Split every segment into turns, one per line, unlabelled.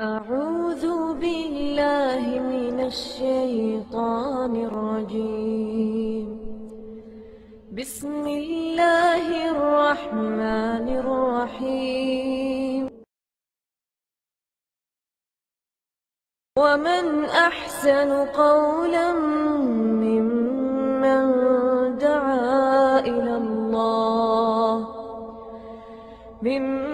أعوذ بالله من الشيطان الرجيم. بسم الله الرحمن الرحيم. ومن أحسن قولا ممن دعا إلى الله. ممن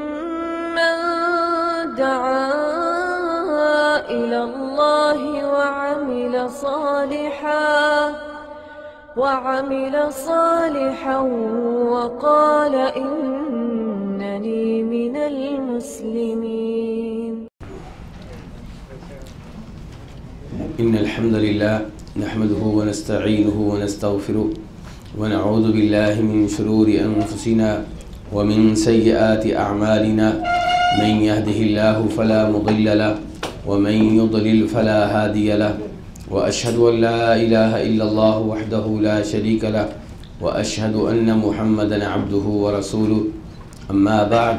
وعمل صالحا وعمل صالحا وقال إنني من المسلمين.
إن الحمد لله نحمده ونستعينه ونستغفره ونعوذ بالله من شرور أنفسنا ومن سيئات أعمالنا. من يهده الله فلا مضل له ومن يضلل فلا هادي له. وأشهد أن لا إله إلا الله وحده لا شريك له وأشهد أن محمدا عبده ورسوله. أما بعد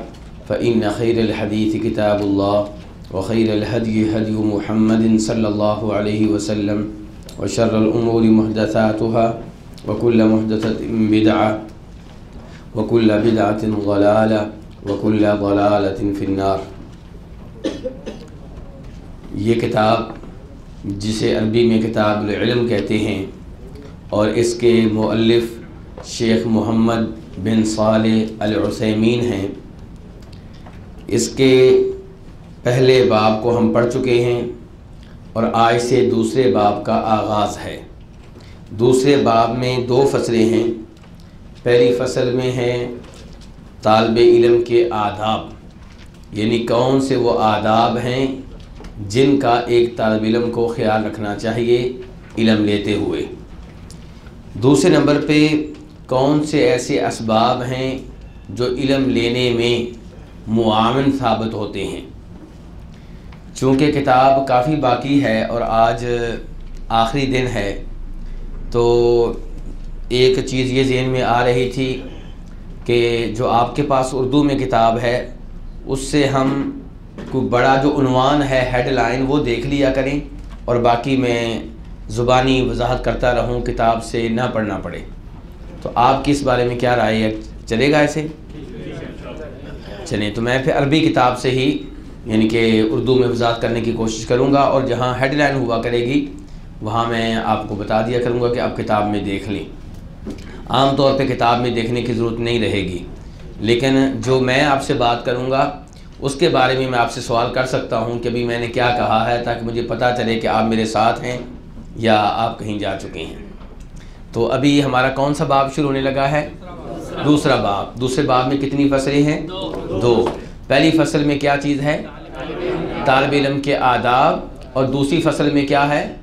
فإن خير الحديث كتاب الله وخير الهدي هدي محمد صلى الله عليه وسلم وشر الأمور محدثاتها وكل محدثة بدعة وكل بدعة ضلالة وكل ضلالة في النار. یہ کتاب جسے عربی میں کتاب العلم کہتے ہیں اور اس کے مؤلف شیخ محمد بن صالح العثیمین ہیں۔ اس کے پہلے باب کو ہم پڑھ چکے ہیں اور آج سے دوسرے باب کا آغاز ہے۔ دوسرے باب میں دو فصلیں ہیں۔ پہلی فصل میں ہیں طالب علم کے آداب یعنی کون سے وہ آداب ہیں جن کا ایک طالب علم کو خیال رکھنا چاہیے علم لیتے ہوئے۔ دوسرے نمبر پہ، کون سے ایسے اسباب ہیں جو علم لینے میں معاون ثابت ہوتے ہیں؟ چونکہ کتاب کافی باقی ہے اور آج آخری دن ہے، تو ایک چیز یہ ذہن میں آ رہی تھی کہ جو آپ کے پاس اردو میں کتاب ہے، اس سے ہم کوئی بڑا جو عنوان ہے ہیڈ لائن وہ دیکھ لیا کریں اور باقی میں زبانی وضاحت کرتا رہوں، کتاب سے نہ پڑھنا پڑے۔ تو آپ کی اس بارے میں کیا رائے ہے؟ چلے گا ایسے؟ چلیں، تو میں پھر عربی کتاب سے ہی یعنی کہ اردو میں وضاحت کرنے کی کوشش کروں گا اور جہاں ہیڈ لائن ہوا کرے گی، وہاں میں آپ کو بتا دیا کروں گا کہ آپ کتاب میں دیکھ لیں۔ عام طور پہ کتاب میں دیکھنے کی ضرورت نہیں رہے گی، لیکن جو میں آپ سے بات کروں گا اس کے بارے میں میں آپ سے سوال کر سکتا ہوں کہ ابھی میں نے کیا کہا ہے تاکہ مجھے پتہ چلے کہ آپ میرے ساتھ ہیں یا آپ کہیں جا چکے ہیں۔ تو ابھی ہمارا کون سا باب شروع ہونے لگا ہے؟ دوسرا باب۔ دوسرے باب میں کتنی فصلیں ہیں؟ دو۔ پہلی فصل میں کیا چیز ہے؟ طالب علم کے آداب۔ اور دوسری فصل میں کیا ہے؟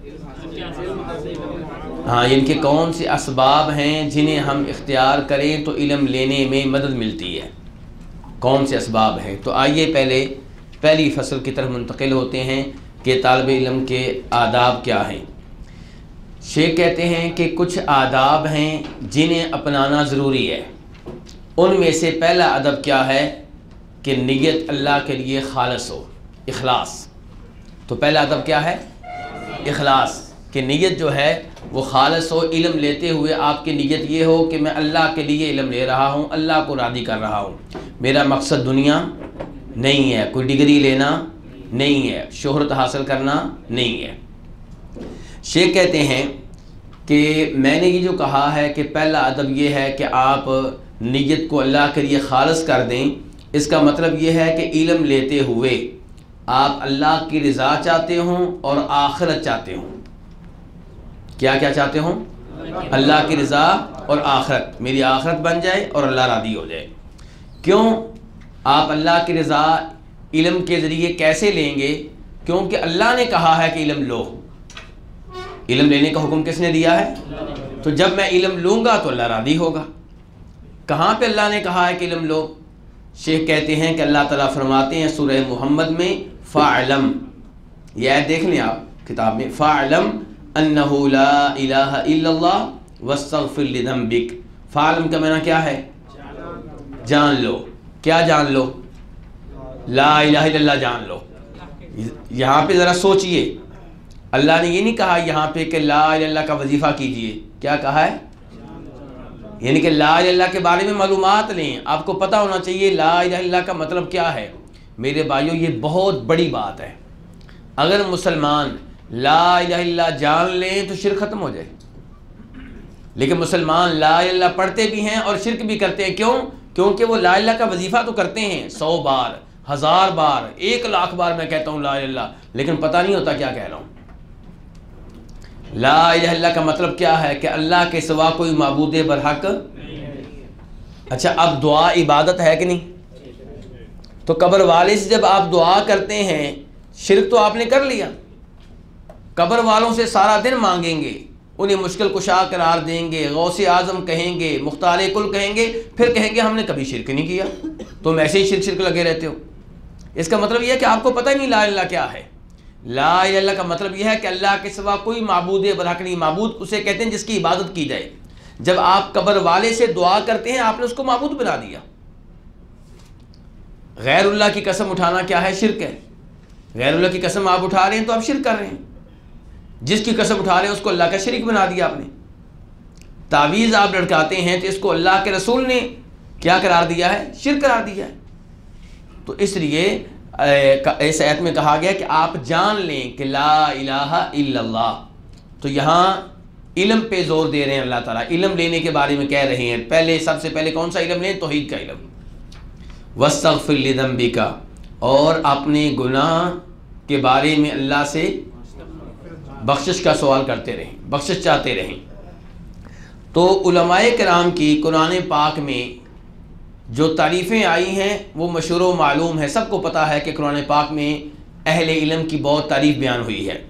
ہاں یعنی ان کے کون سے اسباب ہیں جنہیں ہم اختیار کریں تو علم لینے میں مدد ملتی ہے۔ کون سے اسباب ہیں؟ تو آئیے پہلے پہلی فصل کی طرف منتقل ہوتے ہیں کہ طالب علم کے آداب کیا ہیں۔ شیخ کہتے ہیں کہ کچھ آداب ہیں جنہیں اپنانا ضروری ہے۔ ان میں سے پہلا ادب کیا ہے؟ کہ نیت اللہ کے لیے خالص ہو، اخلاص۔ تو پہلا ادب کیا ہے؟ اخلاص۔ کہ نیت جو ہے وہ خالص ہو، علم لیتے ہوئے آپ کی نیت یہ ہو کہ میں اللہ کے لیے علم لے رہا ہوں، اللہ کو راضی کر رہا ہوں۔ میرا مقصد دنیا نہیں ہے، کوئی ڈگری لینا نہیں ہے، شہرت حاصل کرنا نہیں ہے۔ شیخ کہتے ہیں کہ میں نے یہ جو کہا ہے کہ پہلا ادب یہ ہے کہ آپ نیت کو اللہ کے لیے خالص کر دیں، اس کا مطلب یہ ہے کہ علم لیتے ہوئے آپ اللہ کی رضا چاہتے ہوں اور آخرت چاہتے ہوں۔ کیا کیا چاہتے ہوں؟ اللہ کی رضا اور آخرت۔ میری آخرت بن جائے اور اللہ راضی ہو جائے۔ کیوں؟ آپ اللہ کی رضا علم کے ذریعے کیسے لیں گے؟ کیونکہ اللہ نے کہا ہے کہ علم لو۔ علم لینے کا حکم کس نے دیا ہے؟ تو جب میں علم لوں گا تو اللہ راضی ہوگا۔ کہاں پہ اللہ نے کہا ہے کہ علم لو؟ شیخ کہتے ہیں کہ اللہ تعالیٰ فرماتے ہیں سورہ محمد میں فعلم یہ دیکھ لیں آپ کتاب میں فعلم انہو لا الہ الا اللہ واستغفر لذنبک۔ فعلم کا معنی کیا ہے؟ جان لو۔ کیا جان لو؟ لا الہ الا اللہ جان لو۔ یہاں پہ ذرا سوچئے۔ اللہ نے یہ نہیں کہا یہاں پہ کہ لا الہ اللہ کا وظیفہ کیجیے۔ کیا کہا ہے؟ یعنی کہ لا الہ اللہ کے بارے میں معلومات لیں۔ آپ کو پتہ ہونا چاہیے لا الہ اللہ کا مطلب کیا ہے۔ میرے بھائیوں یہ بہت بڑی بات ہے۔ اگر مسلمان لا الہ الا اللہ جان لیں تو شرک ختم ہو جائے۔ لیکن مسلمان لا الہ اللہ پڑھتے بھی ہیں اور شرک بھی کرتے ہیں۔ کیوں؟ کیونکہ وہ لا اللہ کا وظیفہ تو کرتے ہیں۔ سو بار، ہزار بار، ایک لاکھ بار میں کہتا ہوں لا الہ اللہ لیکن پتہ نہیں ہوتا کیا کہہ رہا ہوں۔ لا الہ اللہ کا مطلب کیا ہے کہ اللہ کے سوا کوئی معبود برحق؟ اچھا اب دعا عبادت ہے کہ نہیں؟ تو قبر والے سے جب آپ دعا کرتے ہیں، شرک تو آپ نے کر لیا۔ قبر والوں سے سارا دن مانگیں گے، انہیں مشکل کشا قرار دیں گے، غوث اعظم کہیں گے، مختار کل کہیں گے، پھر کہیں گے ہم نے کبھی شرک نہیں کیا۔ تم ایسے ہی شرک شرک لگے رہتے ہو۔ اس کا مطلب یہ ہے کہ آپ کو پتہ ہی نہیں لا اللہ کیا ہے۔ لا اللہ کا مطلب یہ ہے کہ اللہ کے سوا کوئی معبود برحق نہیں معبود اسے کہتے ہیں جس کی عبادت کی جائے۔ جب آپ قبر والے سے دعا کرتے ہیں، آپ نے اس کو معبود بنا دیا۔ غیر اللہ کی قسم اٹھانا کیا ہے؟ شرک ہے۔ غیر اللہ کی قسم آپ اٹھا رہے ہیں تو آپ شرک کر رہے ہیں۔ جس کی قسم اٹھا رہے ہیں اس کو اللہ کا شریک بنا دیا آپ نے۔ تعویذ آپ لڑکاتے ہیں تو اس کو اللہ کے رسول نے کیا قرار دیا ہے؟ شرک قرار دیا ہے۔ تو اس لیے اس ایت میں کہا گیا کہ آپ جان لیں کہ لا الہ الا اللہ۔ تو یہاں علم پہ زور دے رہے ہیں اللہ تعالیٰ۔ علم لینے کے بارے میں کہہ رہے ہیں۔ پہلے، سب سے پہلے کون سا علم لیں؟ توحید کا علم۔ وسطر لدمبی کا اور اپنے گناہ کے بارے میں اللہ سے بخشش کا سوال کرتے رہیں، بخشش چاہتے رہیں۔ تو علماء کرام کی قرآن پاک میں جو تعریفیں آئی ہیں، وہ مشہور و معلوم ہے سب کو پتہ ہے کہ قرآن پاک میں اہل علم کی بہت تعریف بیان ہوئی ہے۔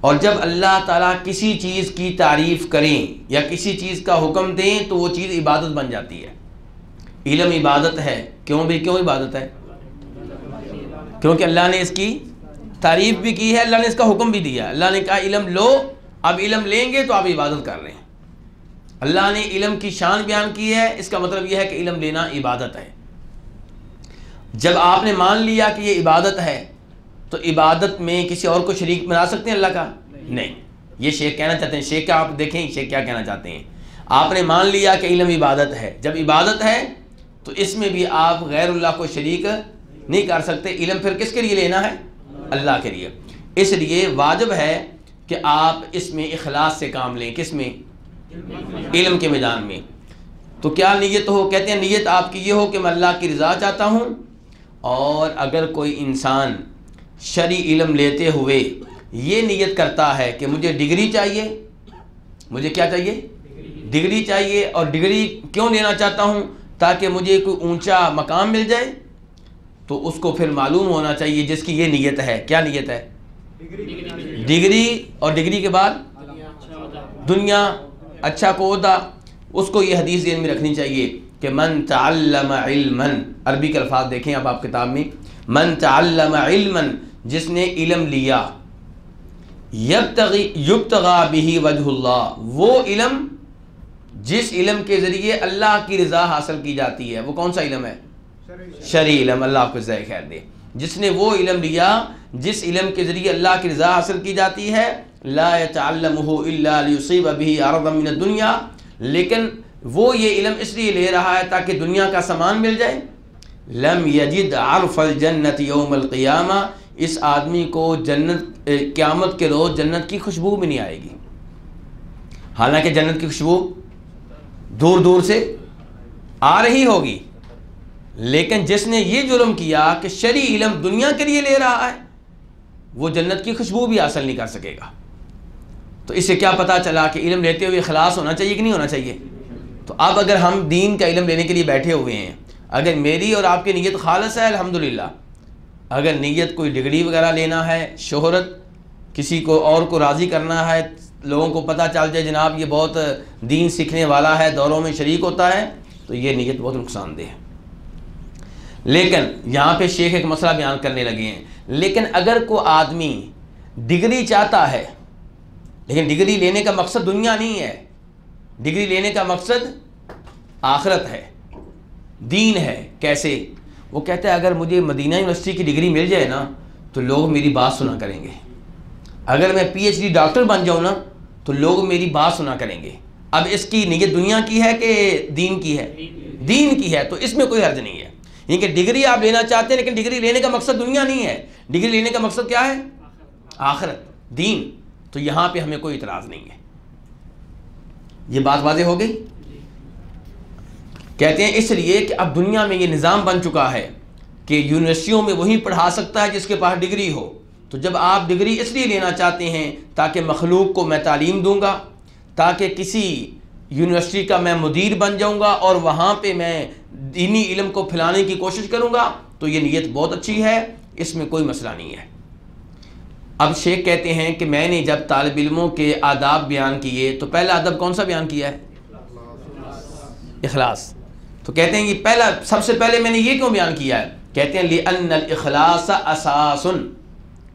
اور جب اللہ تعالیٰ کسی چیز کی تعریف کریں یا کسی چیز کا حکم دیں، تو وہ چیز عبادت بن جاتی ہے۔ علم عبادت ہے۔ کیوں بھی؟ کیوں عبادت ہے؟ کیونکہ اللہ نے اس کی تعریف بھی کی ہے، اللہ نے اس کا حکم بھی دیا۔ اللہ نے کہا، علم لو، اب علم لیں گے تو آپ عبادت کر رہے ہیں۔ اللہ نے علم کی شان بیان کی ہے، اس کا مطلب یہ ہے کہ علم لینا عبادت ہے۔ جب آپ نے مان لیا کہ یہ عبادت ہے، تو عبادت میں کسی اور کو شریک بنا سکتے ہیں اللہ کا؟ نہیں۔ یہ شیخ کہنا چاہتے ہیں، شیخ کا آپ دیکھیں، شیخ کیا کہنا چاہتے ہیں؟ آپ نے مان لیا کہ علم عبادت ہے۔ جب عبادت ہے، تو اس میں بھی آپ غیر اللہ کو شریک نہیں کر سکتے۔ علم پھر کس کے لیے لینا ہے؟ اللہ کے لیے۔ اس لیے واجب ہے کہ آپ اس میں اخلاص سے کام لیں۔ کس میں؟ علم کے میدان میں۔ تو کیا نیت ہو؟ کہتے ہیں نیت آپ کی یہ ہو کہ میں اللہ کی رضا چاہتا ہوں۔ اور اگر کوئی انسان شرع علم لیتے ہوئے یہ نیت کرتا ہے کہ مجھے ڈگری چاہیے، مجھے کیا چاہیے؟ ڈگری چاہیے۔ اور ڈگری کیوں لینا چاہتا ہوں؟ تاکہ مجھے کوئی اونچا مقام مل جائے۔ تو اس کو پھر معلوم ہونا چاہیے جس کی یہ نیت ہے۔ کیا نیت ہے؟ ڈگری اور ڈگری کے بعد؟ دنیا اچھا عہدہ۔ اس کو یہ حدیث ذہن میں رکھنی چاہیے کہ من تعلم علما، عربی کے الفاظ دیکھیں اب آپ کتاب میں۔ من تعلم علما، جس نے علم لیا۔ یبتغا بھی وجہ اللہ۔ وہ علم جس علم کے ذریعے اللہ کی رضا حاصل کی جاتی ہے۔ وہ کون سا علم ہے؟ شرعی علم اللہ کو ذائع خیر دے۔ جس نے وہ علم لیا، جس علم کے ذریعے اللہ کی رضا حاصل کی جاتی ہے، لا يتعلمه الا ليصيب به عرضا من الدنيا۔ لیکن وہ یہ علم اس لیے لے رہا ہے تاکہ دنیا کا سامان مل جائے۔ لم یجد عرف الجنت یوم القیامہ۔ اس آدمی کو جنت قیامت کے روز جنت کی خوشبو بھی نہیں آئے گی۔ حالانکہ جنت کی خوشبو دور دور سے آ رہی ہوگی۔ لیکن جس نے یہ جرم کیا کہ شرع علم دنیا کے لیے لے رہا ہے، وہ جنت کی خوشبو بھی حاصل نہیں کر سکے گا۔ تو اس سے کیا پتا چلا کہ علم لیتے ہوئے خلاص ہونا چاہیے کہ نہیں ہونا چاہیے؟ تو اب اگر ہم دین کا علم لینے کے لیے بیٹھے ہوئے ہیں، اگر میری اور آپ کی نیت خالص ہے، الحمدللہ۔ اگر نیت کوئی ڈگری وغیرہ لینا ہے، شہرت کسی کو اور کو راضی کرنا ہے، لوگوں کو پتہ چل جائے جناب یہ بہت دین سیکھنے والا ہے، دوروں میں شریک ہوتا ہے، تو یہ نیت بہت نقصان دہ ہے۔ لیکن یہاں پہ شیخ ایک مسئلہ بیان کرنے لگے ہیں۔ لیکن اگر کوئی آدمی ڈگری چاہتا ہے، لیکن ڈگری لینے کا مقصد دنیا نہیں ہے، ڈگری لینے کا مقصد آخرت ہے، دین ہے، کیسے؟ وہ کہتے ہیں اگر مجھے مدینہ یونیورسٹی کی ڈگری مل جائے نا، تو لوگ میری بات سنا کریں گے۔ اگر میں پی ایچ ڈی ڈاکٹر بن جاؤں نا، تو لوگ میری بات سنا کریں گے۔ اب اس کی نیت دنیا کی ہے کہ دین کی ہے؟ دین کی ہے، تو اس میں کوئی حرج نہیں ہے۔ یعنی کہ ڈگری آپ لینا چاہتے ہیں لیکن ڈگری لینے کا مقصد دنیا نہیں ہے۔ ڈگری لینے کا مقصد کیا ہے؟ آخرت، دین۔ تو یہاں پہ ہمیں کوئی اعتراض نہیں ہے۔ یہ بات واضح ہو گئی؟ کہتے ہیں اس لیے کہ اب دنیا میں یہ نظام بن چکا ہے کہ یونیورسٹیوں میں وہی پڑھا سکتا ہے جس کے پاس ڈگری ہو۔ تو جب آپ ڈگری اس لیے لینا چاہتے ہیں تاکہ مخلوق کو میں تعلیم دوں گا، تاکہ کسی یونیورسٹی کا میں مدیر بن جاؤں گا اور وہاں پہ میں دینی علم کو پھیلانے کی کوشش کروں گا، تو یہ نیت بہت اچھی ہے، اس میں کوئی مسئلہ نہیں ہے۔ اب شیخ کہتے ہیں کہ میں نے جب طالب علموں کے آداب بیان کیے، تو پہلا ادب کون سا بیان کیا ہے؟ اخلاص۔ تو کہتے ہیں کہ پہلا، سب سے پہلے میں نے یہ کیوں بیان کیا ہے؟ کہتے ہیں، لِأَنَّ الْإِخْلَاصَ أَسَاسٌ۔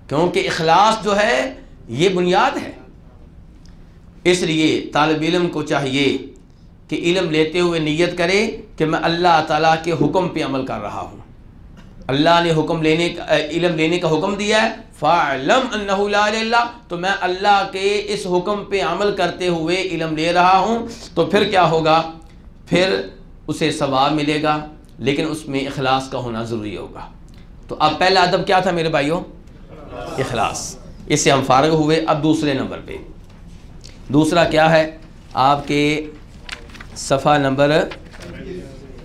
کیونکہ اخلاص جو ہے، یہ بنیاد ہے۔ اس لیے طالب علم کو چاہیے کہ علم لیتے ہوئے نیت کرے کہ میں اللہ تعالیٰ کے حکم پہ عمل کر رہا ہوں۔ اللہ نے حکم لینے کا علم لینے کا حکم دیا ہے۔ فَعْلَمْ أَنَّهُ لَا إِلَهَ إِلَّا تو میں اللہ کے اس حکم پہ عمل کرتے ہوئے علم لے رہا ہوں۔ تو پھر کیا ہوگا؟ پھر اسے ثواب ملے گا، لیکن اس میں اخلاص کا ہونا ضروری ہوگا۔ تو اب پہلا ادب کیا تھا میرے بھائیوں؟ اخلاص۔ اس سے ہم فارغ ہوئے۔ اب دوسرے نمبر پہ۔ دوسرا کیا ہے؟ آپ کے صفحہ نمبر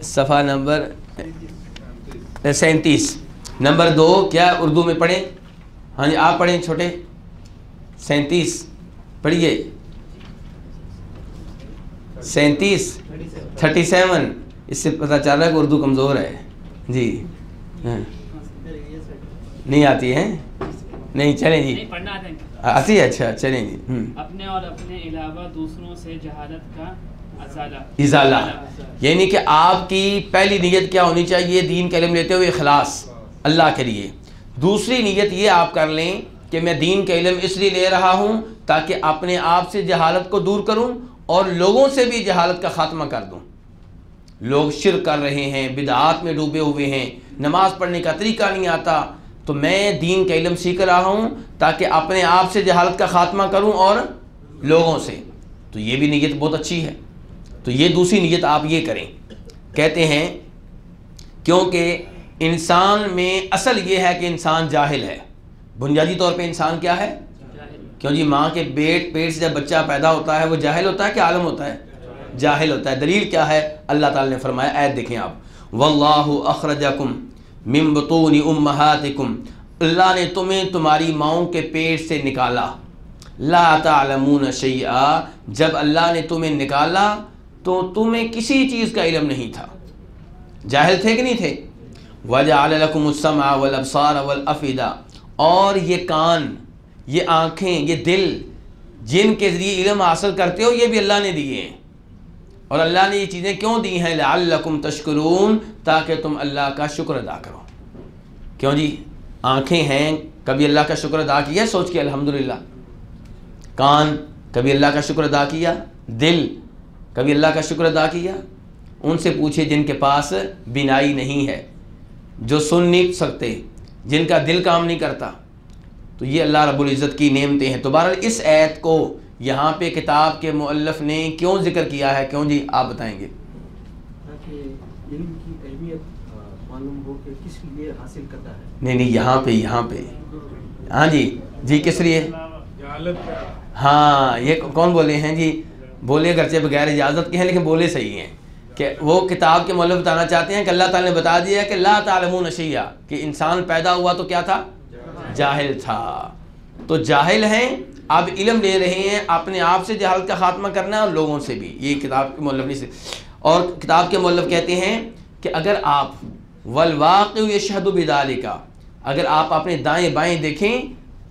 صفحہ نمبر سینتیس. نمبر دو، کیا اردو میں پڑھیں؟ ہاں جی آپ پڑھیں چھوٹے۔ سینتیس، پڑھیے۔ سینتیس، تھرٹی سیون۔ اس سے پتہ چل رہا ہے کہ اردو کمزور ہے۔ جی۔ ہاں۔ نہیں آتی ہے؟ نہیں، چلیں جی۔ آتی ہے اچھا چلیں جی ہوں
اپنے اور اپنے علاوہ دوسروں سے جہالت کا ازالہ۔
ازالہ۔ یعنی کہ آپ کی پہلی نیت کیا ہونی چاہیے؟ دین کا علم لیتے ہوئے اخلاص اللہ کے لیے۔ دوسری نیت یہ آپ کر لیں کہ میں دین کا علم اس لیے لے رہا ہوں تاکہ اپنے آپ سے جہالت کو دور کروں اور لوگوں سے بھی جہالت کا خاتمہ کر دوں۔ لوگ شرک کر رہے ہیں بدعات میں ڈوبے ہوئے ہیں نماز پڑھنے کا طریقہ نہیں آتا تو میں دین کا علم سیکھ رہا ہوں تاکہ اپنے آپ سے جہالت کا خاتمہ کروں اور لوگوں سے۔ تو یہ بھی نیت بہت اچھی ہے۔ تو یہ دوسری نیت آپ یہ کریں۔ کہتے ہیں، کیونکہ انسان میں اصل یہ ہے کہ انسان جاہل ہے۔ بنیادی طور پہ انسان کیا ہے؟ کیوں جی؟ ماں کے پیٹ پیٹ سے جب بچہ پیدا ہوتا ہے، وہ جاہل ہوتا ہے کہ عالم ہوتا ہے؟ جاہل ہوتا ہے۔ دلیل کیا ہے؟ اللہ تعالی نے فرمایا عید دیکھیں آپ، واللہ اخرجکم من بطون امہاتکم، اللہ نے تمہیں تمہاری ماؤں کے پیٹ سے نکالا۔ لا تعلمون شیئا، جب اللہ نے تمہیں نکالا تو تمہیں کسی چیز کا علم نہیں تھا۔ جاہل تھے کہ نہیں تھے؟ وَجَعَلَ لَكُمُ السَّمْعَ وَالْأَبْصَارَ وَالْأَفِدَ اور یہ کان، یہ آنکھیں، یہ دل، جن کے ذریعے علم حاصل کرتے ہو، یہ بھی اللہ نے دیے ہیں۔ اور اللہ نے یہ چیزیں کیوں دی ہیں؟ لعلکم تشکرون، تاکہ تم اللہ کا شکر ادا کرو۔ کیوں جی؟ آنکھیں ہیں، کبھی اللہ کا شکر ادا کیا؟ سوچ کے الحمدللہ۔ کان، کبھی اللہ کا شکر ادا کیا؟ دل، کبھی اللہ کا شکر ادا کیا؟ ان سے پوچھے جن کے پاس بینائی نہیں ہے، جو سن نہیں سکتے، جن کا دل کام نہیں کرتا۔ تو یہ اللہ رب العزت کی نعمتیں ہیں۔ تو بہرحال اس ایت کو یہاں پہ کتاب کے مؤلف نے کیوں ذکر کیا ہے؟ کیوں جی آپ بتائیں گے۔
تاکہ علم کی اہمیت آ، معلوم ہو کہ کس لیے حاصل کرتا ہے۔
نہیں نہیں یہاں پہ یہاں پہ۔ ہاں جی جی کس لیے؟ ہاں یہ کون بولے ہیں جی؟ بولے اگرچہ بغیر اجازت کے ہیں لیکن بولے صحیح ہیں کہ وہ کتاب کے مولف بتانا چاہتے ہیں کہ اللہ تعالیٰ نے بتا دیا ہے کہ لا تعلمون شیعہ کہ انسان پیدا ہوا تو کیا تھا؟ جاہل تھا۔ تو جاہل ہیں، اب علم لے رہے ہیں، اپنے آپ سے جہالت کا خاتمہ کرنا ہے اور لوگوں سے بھی۔ یہ کتاب کے مولف نہیں سے۔ اور کتاب کے مولف کہتے ہیں کہ اگر آپ، والواقع یشہد بذالک اگر آپ اپنے دائیں بائیں دیکھیں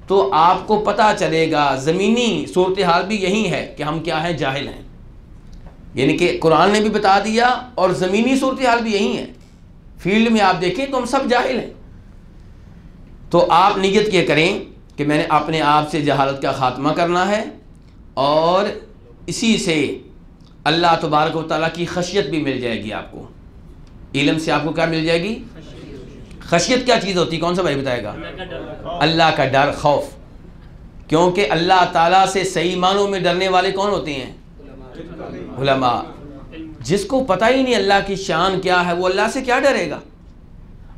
تو آپ کو پتہ چلے گا، زمینی صورتحال بھی یہی ہے کہ ہم کیا ہیں، جاہل ہیں۔ یعنی کہ قرآن نے بھی بتا دیا اور زمینی صورتحال بھی یہی ہے۔ فیلڈ میں آپ دیکھیں تو ہم سب جاہل ہیں۔ تو آپ نیت یہ کریں؟ کہ میں نے اپنے آپ سے جہالت کا خاتمہ کرنا ہے اور اسی سے اللہ تبارک و تعالیٰ کی خشیت بھی مل جائے گی آپ کو۔ علم سے آپ کو کیا مل جائے گی؟ خشیت کیا چیز ہوتی؟ ہے کون سا بھائی بتائے گا؟
اللہ کا ڈر
اللہ کا ڈر، خوف۔ کیونکہ اللہ تعالیٰ سے صحیح معنوں میں ڈرنے والے کون ہوتے ہیں؟ علماء۔ جس کو پتہ ہی نہیں اللہ کی شان کیا ہے، وہ اللہ سے کیا ڈرے گا؟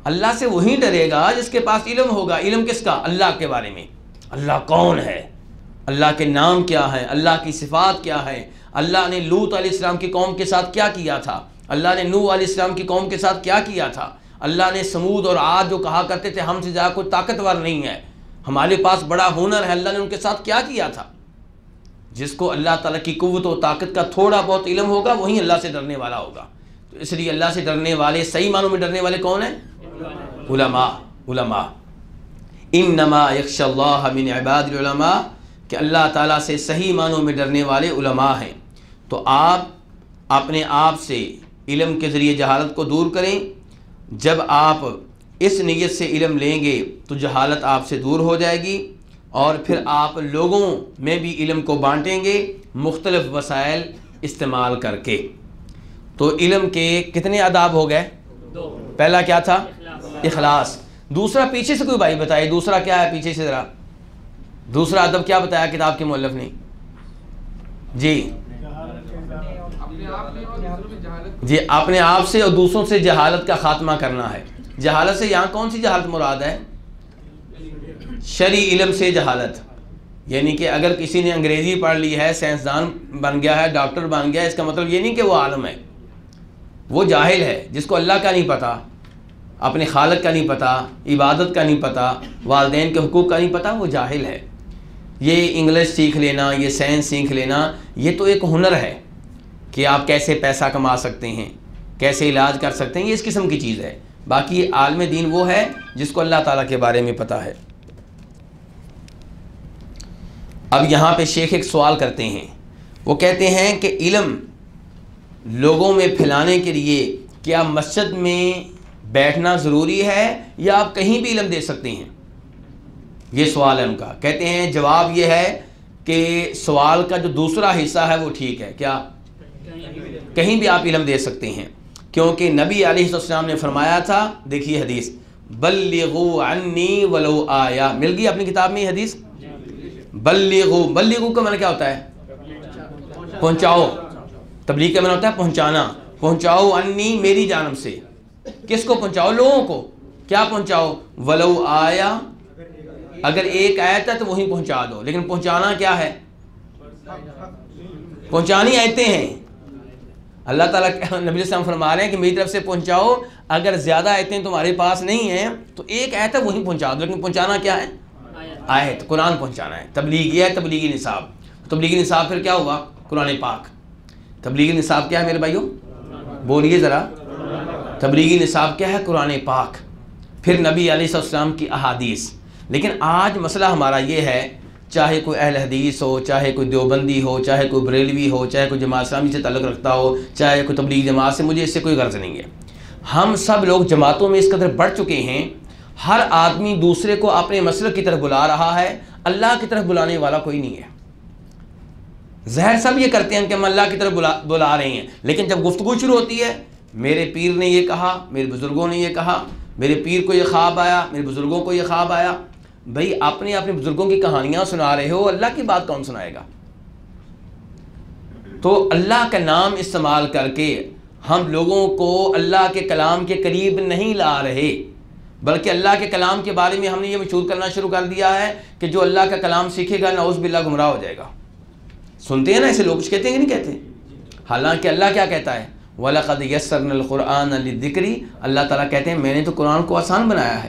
اللہ سے وہی ڈرے گا جس کے پاس علم ہوگا۔ علم کس کا؟ اللہ کے بارے میں۔ اللہ کون ہے؟ اللہ کے نام کیا ہے؟ اللہ کی صفات کیا ہے؟ اللہ نے لوت علیہ السلام کی قوم کے ساتھ کیا کیا تھا؟ اللہ نے نو علیہ السلام کی قوم کے ساتھ کیا کیا تھا؟ اللہ نے سمود اور عاد جو کہا کرتے تھے، ہم سے زیادہ کوئی طاقتور نہیں ہے۔ ہمارے پاس بڑا ہنر ہے۔ اللہ نے ان کے ساتھ کیا کیا تھا؟ جس کو اللہ تعالیٰ کی قوت و طاقت کا تھوڑا بہت علم ہوگا وہی اللہ سے ڈرنے والا ہوگا۔ تو اس لیے اللہ سے ڈرنے والے، صحیح معنوں میں ڈرنے والے کون ہیں؟ علماء علماء. انما یخش اللہ من عباد العلماء کہ اللہ تعالیٰ سے صحیح معنوں میں ڈرنے والے علماء ہیں. تو آپ اپنے آپ سے علم کے ذریعے جہالت کو دور کریں. جب آپ اس نیت سے علم لیں گے تو جہالت آپ سے دور ہو جائے گی اور پھر آپ لوگوں میں بھی علم کو بانٹیں گے مختلف وسائل استعمال کر کے. تو علم کے کتنے آداب ہو گئے؟
دو.
پہلا کیا تھا؟
اخلاص۔
دوسرا پیچھے سے کوئی بھائی بتائے، دوسرا کیا ہے پیچھے سے ذرا؟ دوسرا ادب کیا بتایا کتاب کے مؤلف نے؟ جی۔ جی اپنے آپ سے اور دوسروں سے جہالت کا خاتمہ کرنا ہے۔ جہالت سے یہاں کون سی جہالت مراد ہے؟ شرعی علم سے جہالت۔ یعنی کہ اگر کسی نے انگریزی پڑھ لی ہے، سائنسدان بن گیا ہے، ڈاکٹر بن گیا ہے، اس کا مطلب یہ نہیں کہ وہ عالم ہے۔ وہ جاہل ہے، جس کو اللہ کا نہیں پتہ اپنے خالق کا نہیں پتہ عبادت کا نہیں پتہ والدین کے حقوق کا نہیں پتہ وہ جاہل ہے۔ یہ انگلش سیکھ لینا، یہ سائنس سیکھ لینا، یہ تو ایک ہنر ہے کہ آپ کیسے پیسہ کما سکتے ہیں، کیسے علاج کر سکتے ہیں، یہ اس قسم کی چیز ہے۔ باقی عالم دین وہ ہے جس کو اللہ تعالیٰ کے بارے میں پتہ ہے۔ اب یہاں پہ شیخ ایک سوال کرتے ہیں۔ وہ کہتے ہیں کہ علم لوگوں میں پھیلانے کے لیے کیا مسجد میں بیٹھنا ضروری ہے یا آپ کہیں بھی علم دے سکتے ہیں؟ یہ سوال ہے ان کا۔ کہتے ہیں، جواب یہ ہے کہ سوال کا جو دوسرا حصہ ہے وہ ٹھیک ہے۔ کیا؟ کہیں بھی آپ علم دے سکتے ہیں۔ کیونکہ نبی علیہ السلام نے فرمایا تھا، دیکھیے حدیث، بلغو عنی ولو آیا۔ مل گئی اپنی کتاب میں یہ حدیث؟ بلغو بلغو کا معنی کیا ہوتا ہے؟ پہنچاؤ۔ تبلیغ کا معنی ہوتا ہے پہنچانا۔ پہنچاؤ انی میری جانب سے۔ کس کو پہنچاؤ؟ لوگوں کو۔ کیا پہنچاؤ؟ ولو آیا۔ اگر ایک آیت ہے تو وہیں پہنچا دو۔ لیکن پہنچانا کیا ہے؟ پہنچانی آیتیں ہیں۔ اللہ تعالیٰ نبی السلام فرما رہے ہیں کہ میری طرف سے پہنچاؤ۔ اگر زیادہ آیتیں تمہارے پاس نہیں ہیں تو ایک آیت ہے وہیں پہنچا دو۔ لیکن پہنچانا کیا ہے؟ آیت۔ قرآن پہنچانا ہے۔ تبلیغ، یہ ہے تبلیغی نصاب۔ تبلیغی نصاب پھر کیا ہوا قرآن پاک۔ تبلیغی نصاب کیا ہے میرے بھائیوں؟ بولیے ذرا۔ تبلیغی نصاب کیا ہے؟ قرآن پاک۔ پھر نبی علیہ السلام کی احادیث۔ لیکن آج مسئلہ ہمارا یہ ہے، چاہے کوئی اہل حدیث ہو، چاہے کوئی دیوبندی ہو، چاہے کوئی بریلوی ہو، چاہے کوئی جماعت اسلامی سے تعلق رکھتا ہو، چاہے کوئی تبلیغ جماعت سے، مجھے اس سے کوئی غرض نہیں ہے۔ ہم سب لوگ جماعتوں میں اس قدر بڑھ چکے ہیں، ہر آدمی دوسرے کو اپنے مسلک کی طرف بلا رہا ہے، اللہ کی طرف بلانے والا کوئی نہیں ہے۔ زہر سب یہ کرتے ہیں کہ ہم اللہ کی طرف بلا بلا رہے ہیں، لیکن جب گفتگو شروع ہوتی ہے میرے پیر نے یہ کہا، میرے بزرگوں نے یہ کہا، میرے پیر کو یہ خواب آیا، میرے بزرگوں کو یہ خواب آیا۔ بھائی، اپنے اپنے بزرگوں کی کہانیاں سنا رہے ہو، اللہ کی بات کون سنائے گا؟ تو اللہ کا نام استعمال کر کے ہم لوگوں کو اللہ کے کلام کے قریب نہیں لا رہے، بلکہ اللہ کے کلام کے بارے میں ہم نے یہ مشہور کرنا شروع کر دیا ہے کہ جو اللہ کا کلام سیکھے گا، نعوذ باللہ گمراہ ہو جائے گا۔ سنتے ہیں نا ایسے لوگ، کچھ کہتے ہیں کہ نہیں کہتے؟ حالانکہ اللہ کیا کہتا ہے؟ وَلَقَدْ يَسَّرْنَا الْقُرْآنَ لِلذِّكْرِ۔ اللہ تعالیٰ کہتے ہیں، میں نے تو قرآن کو آسان بنایا ہے۔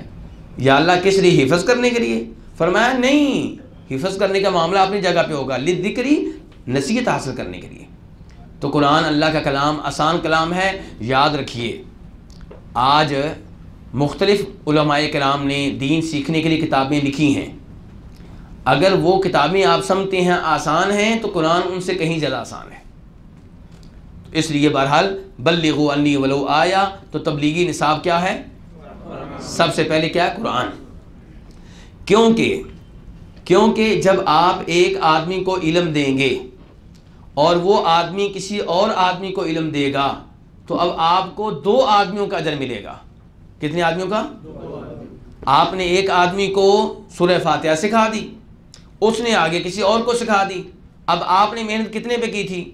یا اللہ، کس لیے؟ حفظ کرنے کے لیے۔ فرمایا، نہیں، حفظ کرنے کا معاملہ اپنی جگہ پہ ہوگا۔ لذکری نصیحت حاصل کرنے کے لیے۔ تو قرآن، اللہ کا کلام آسان کلام ہے۔ یاد رکھیے، آج مختلف علماء کرام نے دین سیکھنے کے لیے کتابیں لکھی ہیں۔ اگر وہ کتابیں آپ سمجھتے ہیں آسان ہیں، تو قرآن ان سے کہیں زیادہ آسان ہے۔ اس لیے بہرحال بلغو انی ولو آیا، تو تبلیغی نصاب کیا ہے؟ سب سے پہلے کیا ہے؟ قرآن۔ کیونکہ کیونکہ جب آپ ایک آدمی کو علم دیں گے اور وہ آدمی کسی اور آدمی کو علم دے گا، تو اب آپ کو دو آدمیوں کا اجر ملے گا۔ کتنے آدمیوں کا؟ آپ نے ایک آدمی کو سورہ فاتحہ سکھا دی، اس نے آگے کسی اور کو سکھا دی۔ اب آپ نے محنت کتنے پہ کی تھی؟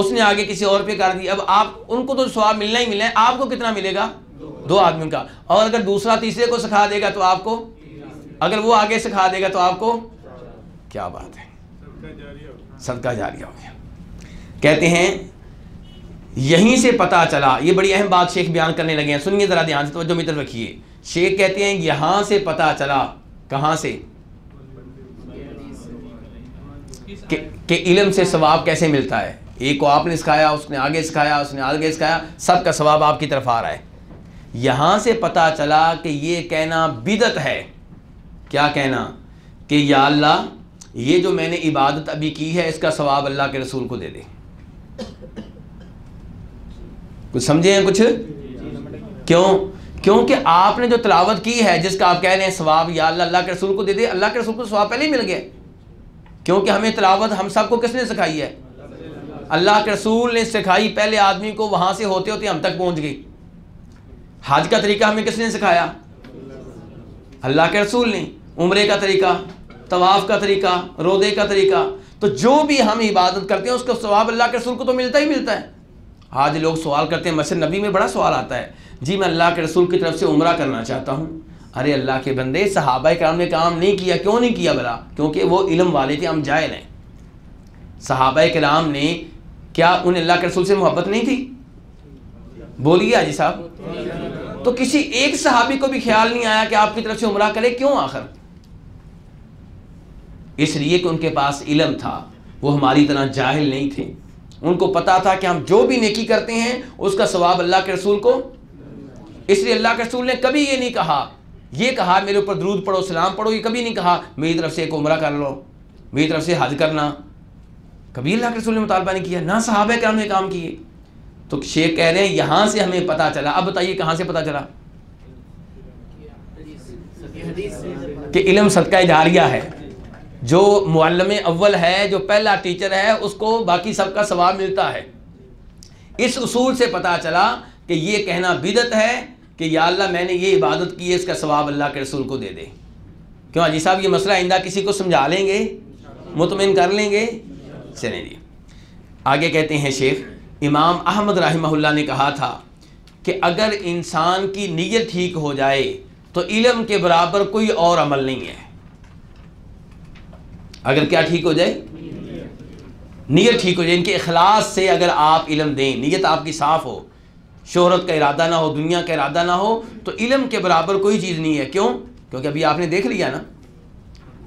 اس نے آگے کسی اور پہ کر دی۔ اب آپ ان کو تو سواب ملنا ہی ملنا ہے۔ آپ کو کتنا ملے گا؟ دو آدمیوں کا۔ اور اگر دوسرا تیسرے کو سکھا دے گا تو آپ کو اگر وہ آگے سکھا دے گا تو آپ کو کیا بات ہے؟ صدقہ جاریہ ہو گیا۔ کہتے ہیں، یہیں سے پتا چلا۔ یہ بڑی اہم بات شیخ بیان کرنے لگے ہیں۔ سنیے ذرا دھیان سے توجہ میری طرف رکھیے۔ شیخ کہتے ہیں، یہاں سے پتا چلا۔ کہاں سے؟ کہ علم سے ثواب کیسے ملتا ہے؟ ایک کو آپ نے سکھایا، اس نے آگے سکھایا، اس نے آگے سکھایا، سب کا ثواب آپ کی طرف آ رہا ہے۔ یہاں سے پتا چلا کہ یہ کہنا بدت ہے۔ کیا کہنا؟ کہ یا اللہ، یہ جو میں نے عبادت ابھی کی ہے، اس کا ثواب اللہ کے رسول کو دے دے۔ کچھ سمجھے ہیں کچھ؟ کیوں؟ کیونکہ آپ نے جو تلاوت کی ہے، جس کا آپ کہہ رہے ہیں ثواب یا اللہ اللہ کے رسول کو دے دے۔ اللہ کے رسول کو ثواب پہلے ہی مل گیا۔ کیونکہ ہمیں تلاوت ہم سب کو کس نے سکھائی ہے؟ اللہ کے رسول نے سکھائی، پہلے آدمی کو وہاں سے ہوتے ہوتے ہم تک پہنچ گئی۔ حج کا طریقہ ہمیں کس نے سکھایا؟ اللہ کے رسول نے۔ عمرے کا طریقہ، طواف کا طریقہ رودے کا طریقہ۔ تو جو بھی ہم عبادت کرتے ہیں، اس کا ثواب اللہ کے رسول کو تو ملتا ہی ملتا ہے۔ آج لوگ سوال کرتے ہیں، مسجد نبی میں بڑا سوال آتا ہے۔ جی میں اللہ کے رسول کی طرف سے عمرہ کرنا چاہتا ہوں۔ ارے اللہ کے بندے، صحابہ کرام نے کام نہیں کیا، کیوں نہیں کیا بلا کیونکہ وہ علم والے تھے، ہم جائل ہیں۔ صحابہ کرام نے کیا انہیں اللہ کے رسول سے محبت نہیں تھی؟ بولیے حاجی صاحب۔ تو کسی ایک صحابی کو بھی خیال نہیں آیا کہ آپ کی طرف سے عمرہ کرے؟ کیوں آخر؟ اس لیے کہ ان کے پاس علم تھا۔ وہ ہماری طرح جاہل نہیں تھے۔ ان کو پتا تھا کہ ہم جو بھی نیکی کرتے ہیں، اس کا ثواب اللہ کے رسول کو۔ اس لیے اللہ کے رسول نے کبھی یہ نہیں کہا۔ یہ کہا، میرے اوپر درود پڑھو، سلام پڑھو، یہ کبھی نہیں کہا، میری طرف سے ایک عمرہ کر لو، میری طرف سے حج کرنا۔ کبھی اللہ کے رسول نے مطالبہ نہیں کیا، نہ صحابہ کرام نے کام کیے۔ تو شیخ کہہ رہے ہیں، یہاں سے ہمیں پتا چلا۔ اب بتائیے، کہاں سے پتا چلا؟ کہ علم صدقہ جاریہ ہے۔ جو معلم اول ہے، جو پہلا ٹیچر ہے، اس کو باقی سب کا ثواب ملتا ہے۔ اس اصول سے پتا چلا کہ یہ کہنا بدت ہے کہ یا اللہ، میں نے یہ عبادت کی ہے، اس کا ثواب اللہ کے رسول کو دے دے۔ کیوں؟ حاجی صاحب، یہ مسئلہ آئندہ کسی کو سمجھا لیں گے؟ مطمئن کر لیں گے؟ چلیں جی آگے کہتے ہیں شیخ، امام احمد رحمہ اللہ نے کہا تھا کہ اگر انسان کی نیت ٹھیک ہو جائے تو علم کے برابر کوئی اور عمل نہیں ہے۔ اگر کیا ٹھیک ہو جائے؟ نیت ٹھیک ہو جائے۔ ان کے اخلاص سے اگر آپ علم دیں، نیت آپ کی صاف ہو، شہرت کا ارادہ نہ ہو، دنیا کا ارادہ نہ ہو، تو علم کے برابر کوئی چیز نہیں ہے۔ کیوں؟ کیونکہ ابھی آپ نے دیکھ لیا نا۔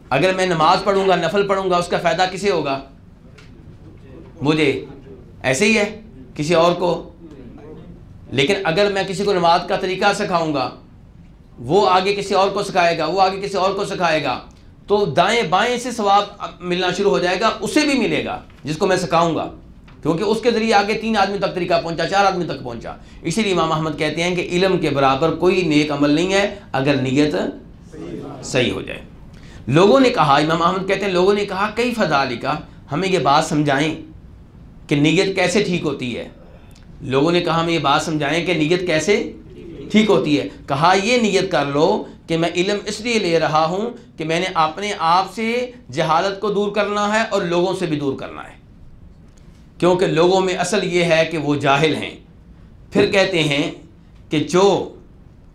اگر میں نماز پڑھوں گا، نفل پڑھوں گا، اس کا فائدہ کسے ہوگا؟ مجھے ایسے ہی ہے، کسی اور کو۔ لیکن اگر میں کسی کو نماز کا طریقہ سکھاؤں گا، وہ آگے کسی اور کو سکھائے گا، وہ آگے کسی اور کو سکھائے گا، تو دائیں بائیں سے ثواب ملنا شروع ہو جائے گا، اسے بھی ملے گا، جس کو میں سکھاؤں گا۔ کیونکہ اس کے ذریعے آگے تین آدمی تک طریقہ پہنچا، چار آدمی تک پہنچا۔ اسی لیے امام احمد کہتے ہیں کہ علم کے برابر کوئی نیک عمل نہیں ہے اگر نیت صحیح ہو جائے۔ لوگوں نے کہا، امام احمد کہتے ہیں، لوگوں نے کہا کئی فضا کا ہمیں یہ بات سمجھائیں۔ کہ نیت کیسے ٹھیک ہوتی ہے؟ لوگوں نے کہا، ہمیں یہ بات سمجھائیں کہ نیت کیسے ٹھیک ہوتی ہے؟ کہا، یہ نیت کر لو کہ میں علم اس لیے لے رہا ہوں کہ میں نے اپنے آپ سے جہالت کو دور کرنا ہے اور لوگوں سے بھی دور کرنا ہے۔ کیونکہ لوگوں میں اصل یہ ہے کہ وہ جاہل ہیں۔ پھر کہتے ہیں کہ جو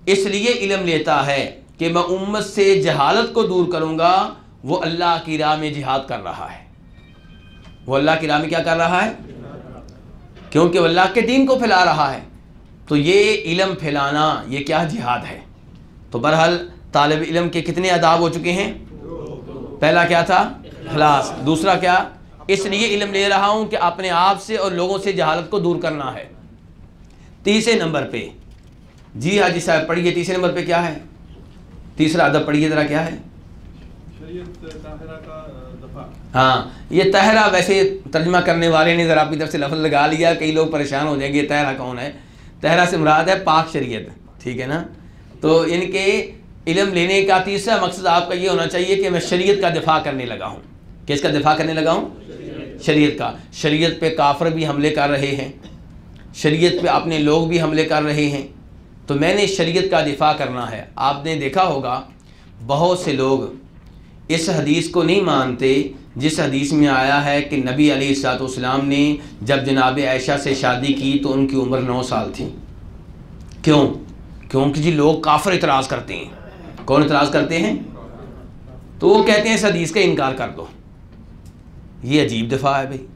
اس لیے علم لیتا ہے کہ میں امت سے جہالت کو دور کروں گا، وہ اللہ کی راہ میں جہاد کر رہا ہے۔ وہ اللہ کی راہ میں کیا کر رہا ہے؟ کیونکہ وہ اللہ کے دین کو پھیلا رہا ہے۔ تو یہ علم پھیلانا یہ کیا جہاد ہے؟ تو برحال طالب علم کے کتنے اداب ہو چکے ہیں؟ پہلا کیا تھا؟ خلاص دوسرا کیا؟ اس لیے علم لے رہا ہوں کہ اپنے آپ سے اور لوگوں سے جہالت کو دور کرنا ہے۔ تیسرے نمبر پہ۔ جی حاجی صاحب، پڑھیے۔ تیسرے نمبر پہ کیا ہے؟ تیسرا ادب پڑھیے، ذرا کیا ہے؟ ہاں یہ تہرا ویسے ترجمہ کرنے والے نے ذرا اپنی طرف سے لفظ لگا لیا کئی لوگ پریشان ہو جائیں گے، یہ تہرا کون ہے؟ تہرا سے مراد ہے پاک شریعت، ٹھیک ہے نا؟ تو یعنی ان کے علم لینے کا تیسرا مقصد آپ کا یہ ہونا چاہیے کہ میں شریعت کا دفاع کرنے لگا ہوں۔ کس کا دفاع کرنے لگا ہوں؟ شریعت کا۔ شریعت پہ کافر بھی حملے کر رہے ہیں۔ شریعت پہ اپنے لوگ بھی حملے کر رہے ہیں۔ تو میں نے شریعت کا دفاع کرنا ہے۔ آپ نے دیکھا ہوگا، بہت سے لوگ اس حدیث کو نہیں مانتے جس حدیث میں آیا ہے کہ نبی علیہ السلاط والسلام نے جب جناب عائشہ سے شادی کی تو ان کی عمر نو سال تھی۔ کیوں؟ کیونکہ جی لوگ کافر اعتراض کرتے ہیں۔ کون اعتراض کرتے ہیں؟ تو وہ کہتے ہیں اس حدیث کا انکار کر دو۔ یہ عجیب دفاع ہے بھائی۔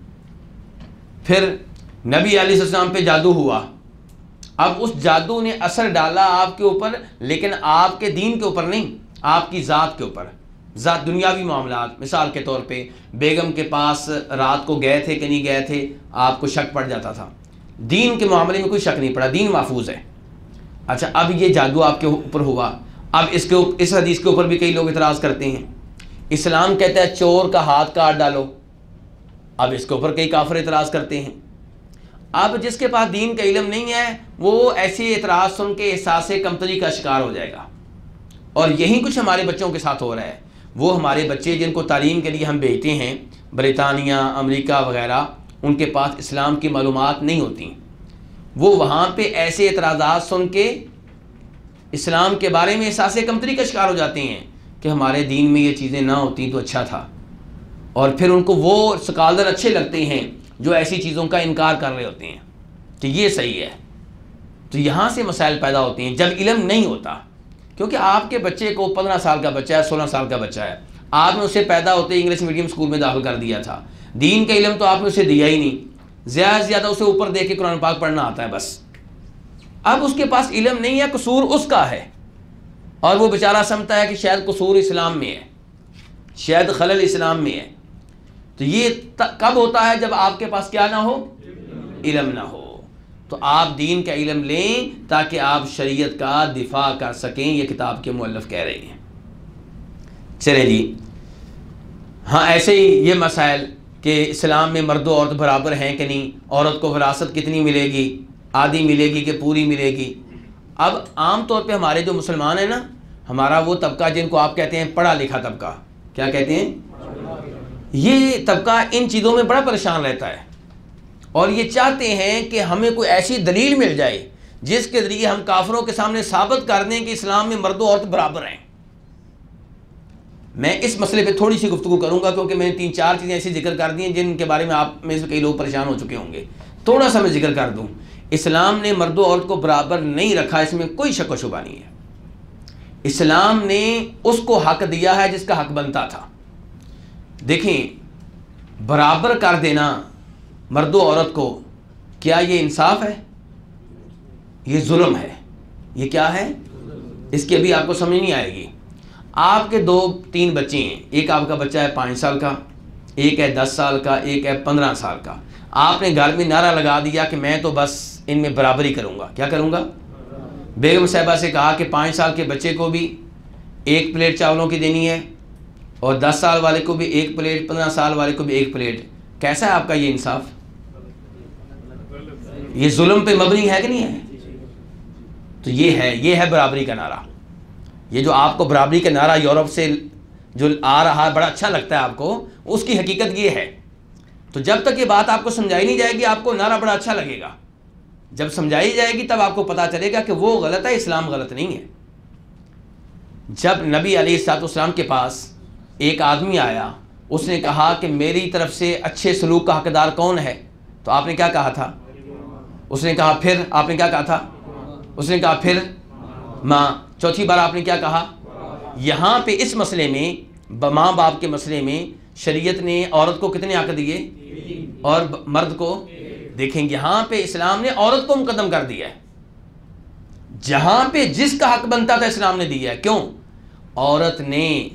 پھر نبی علیہ السلام پہ جادو ہوا۔ اب اس جادو نے اثر ڈالا آپ کے اوپر، لیکن آپ کے دین کے اوپر نہیں، آپ کی ذات کے اوپر۔ ذات دنیاوی معاملات، مثال کے طور پہ بیگم کے پاس رات کو گئے تھے کہ نہیں گئے تھے، آپ کو شک پڑ جاتا تھا۔ دین کے معاملے میں کوئی شک نہیں پڑا، دین محفوظ ہے۔ اچھا اب یہ جادو آپ کے اوپر ہوا۔ اب اس کے اس حدیث کے اوپر بھی کئی لوگ اعتراض کرتے ہیں۔ اسلام کہتا ہے چور کا ہاتھ کاٹ ڈالو۔ اب اس کے اوپر کئی کافر اعتراض کرتے ہیں۔ اب جس کے پاس دین کا علم نہیں ہے، وہ ایسی اعتراض سن کے احساس کمتری کا شکار ہو جائے گا۔ اور یہی کچھ ہمارے بچوں کے ساتھ ہو رہا ہے۔ وہ ہمارے بچے جن کو تعلیم کے لیے ہم بھیجتے ہیں برطانیہ امریکہ وغیرہ، ان کے پاس اسلام کی معلومات نہیں ہوتی۔ وہ وہاں پہ ایسے اعتراضات سن کے اسلام کے بارے میں احساس کمتری کا شکار ہو جاتے ہیں کہ ہمارے دین میں یہ چیزیں نہ ہوتی تو اچھا تھا۔ اور پھر ان کو وہ سکالر اچھے لگتے ہیں جو ایسی چیزوں کا انکار کر رہے ہوتے ہیں کہ یہ صحیح ہے۔ تو یہاں سے مسائل پیدا ہوتے ہیں۔ جب علم نہیں ہوتا کیونکہ آپ کے بچے کو پندرہ سال کا بچہ ہے، سولہ سال کا بچہ ہے۔ آپ نے اسے پیدا ہوتے انگلش میڈیم اسکول میں داخل کر دیا تھا۔ دین کا علم تو آپ نے اسے دیا ہی نہیں۔ زیادہ سے زیادہ اسے اوپر دیکھ کے قرآن پاک پڑھنا آتا ہے بس۔ اب اس کے پاس علم نہیں ہے، قصور اس کا ہے۔ اور وہ بیچارہ سمجھتا ہے کہ شاید قصور اسلام میں ہے۔ شاید خلل اسلام میں ہے۔ تو یہ کب ہوتا ہے جب آپ کے پاس کیا نہ ہو؟ علم نہ ہو۔ تو آپ دین کا علم لیں تاکہ آپ شریعت کا دفاع کر سکیں، یہ کتاب کے مؤلف کہہ رہے ہیں۔ چلے جی۔ ہاں ایسے ہی یہ مسائل کہ اسلام میں مرد و عورت برابر ہیں کہ نہیں، عورت کو وراثت کتنی ملے گی؟ آدھی ملے گی کہ پوری ملے گی؟ اب عام طور پہ ہمارے جو مسلمان ہیں نا، ہمارا وہ طبقہ جن کو آپ کہتے ہیں پڑھا لکھا طبقہ، کیا کہتے ہیں؟ یہ طبقہ ان چیزوں میں بڑا پریشان رہتا ہے۔ اور یہ چاہتے ہیں کہ ہمیں کوئی ایسی دلیل مل جائے جس کے ذریعے ہم کافروں کے سامنے ثابت کر دیں کہ اسلام میں مرد و عورت برابر ہیں۔ میں اس مسئلے پہ تھوڑی سی گفتگو کروں گا کیونکہ میں نے تین چار چیزیں ایسی ذکر کر دی ہیں جن کے بارے میں آپ میں سے کئی لوگ پریشان ہو چکے ہوں گے۔ تھوڑا سا میں ذکر کر دوں۔ اسلام نے مرد و عورت کو برابر نہیں رکھا، اس میں کوئی شک و شبہ نہیں ہے۔ اسلام نے اس کو حق دیا ہے جس کا حق بنتا تھا۔ دیکھیں، برابر کر دینا مرد و عورت کو کیا یہ انصاف ہے؟ یہ ظلم ہے۔ یہ کیا ہے؟ اس کی ابھی آپ کو سمجھ نہیں آئے گی۔ آپ کے دو، تین بچے ہیں۔ ایک آپ کا بچہ ہے پانچ سال کا، ایک ہے دس سال کا، ایک ہے پندرہ سال کا۔ آپ نے گھر میں نعرہ لگا دیا کہ میں تو بس ان میں برابری کروں گا۔ کیا کروں گا؟ بیگم صاحبہ سے کہا کہ پانچ سال کے بچے کو بھی ایک پلیٹ چاولوں کی دینی ہے اور دس سال والے کو بھی ایک پلیٹ، پندرہ سال والے کو بھی ایک پلیٹ۔ کیسا ہے آپ کا یہ انصاف؟ یہ ظلم پہ مبنی ہے کہ نہیں ہے؟ تو یہ ہے یہ ہے برابری کا نعرہ۔ یہ جو آپ کو برابری کا نعرہ یورپ سے جو آ رہا ہے، بڑا اچھا لگتا ہے آپ کو، اس کی حقیقت یہ ہے۔ تو جب تک یہ بات آپ کو سمجھائی نہیں جائے گی، آپ کو نعرہ بڑا اچھا لگے گا۔ جب سمجھائی جائے گی، تب آپ کو پتا چلے گا کہ وہ غلط ہے، اسلام غلط نہیں ہے۔ جب نبی علیہ السلاط اسلام کے پاس ایک آدمی آیا، اس نے کہا کہ میری طرف سے اچھے سلوک کا حقدار کون ہے؟ تو آپ نے کیا کہا تھا؟ اس نے کہا، پھر آپ نے کیا کہا تھا؟ اس نے کہا، پھر ماں، چوتھی بار آپ نے کیا کہا؟ یہاں پہ اس مسئلے میں، ماں باپ کے مسئلے میں شریعت نے عورت کو کتنے حق دیے؟ اور مرد کو؟ دیکھیں، یہاں پہ اسلام نے عورت کو مقدم کر دیا ہے۔ جہاں پہ جس کا حق بنتا تھا، اسلام نے دیا ہے۔ کیوں؟ عورت نے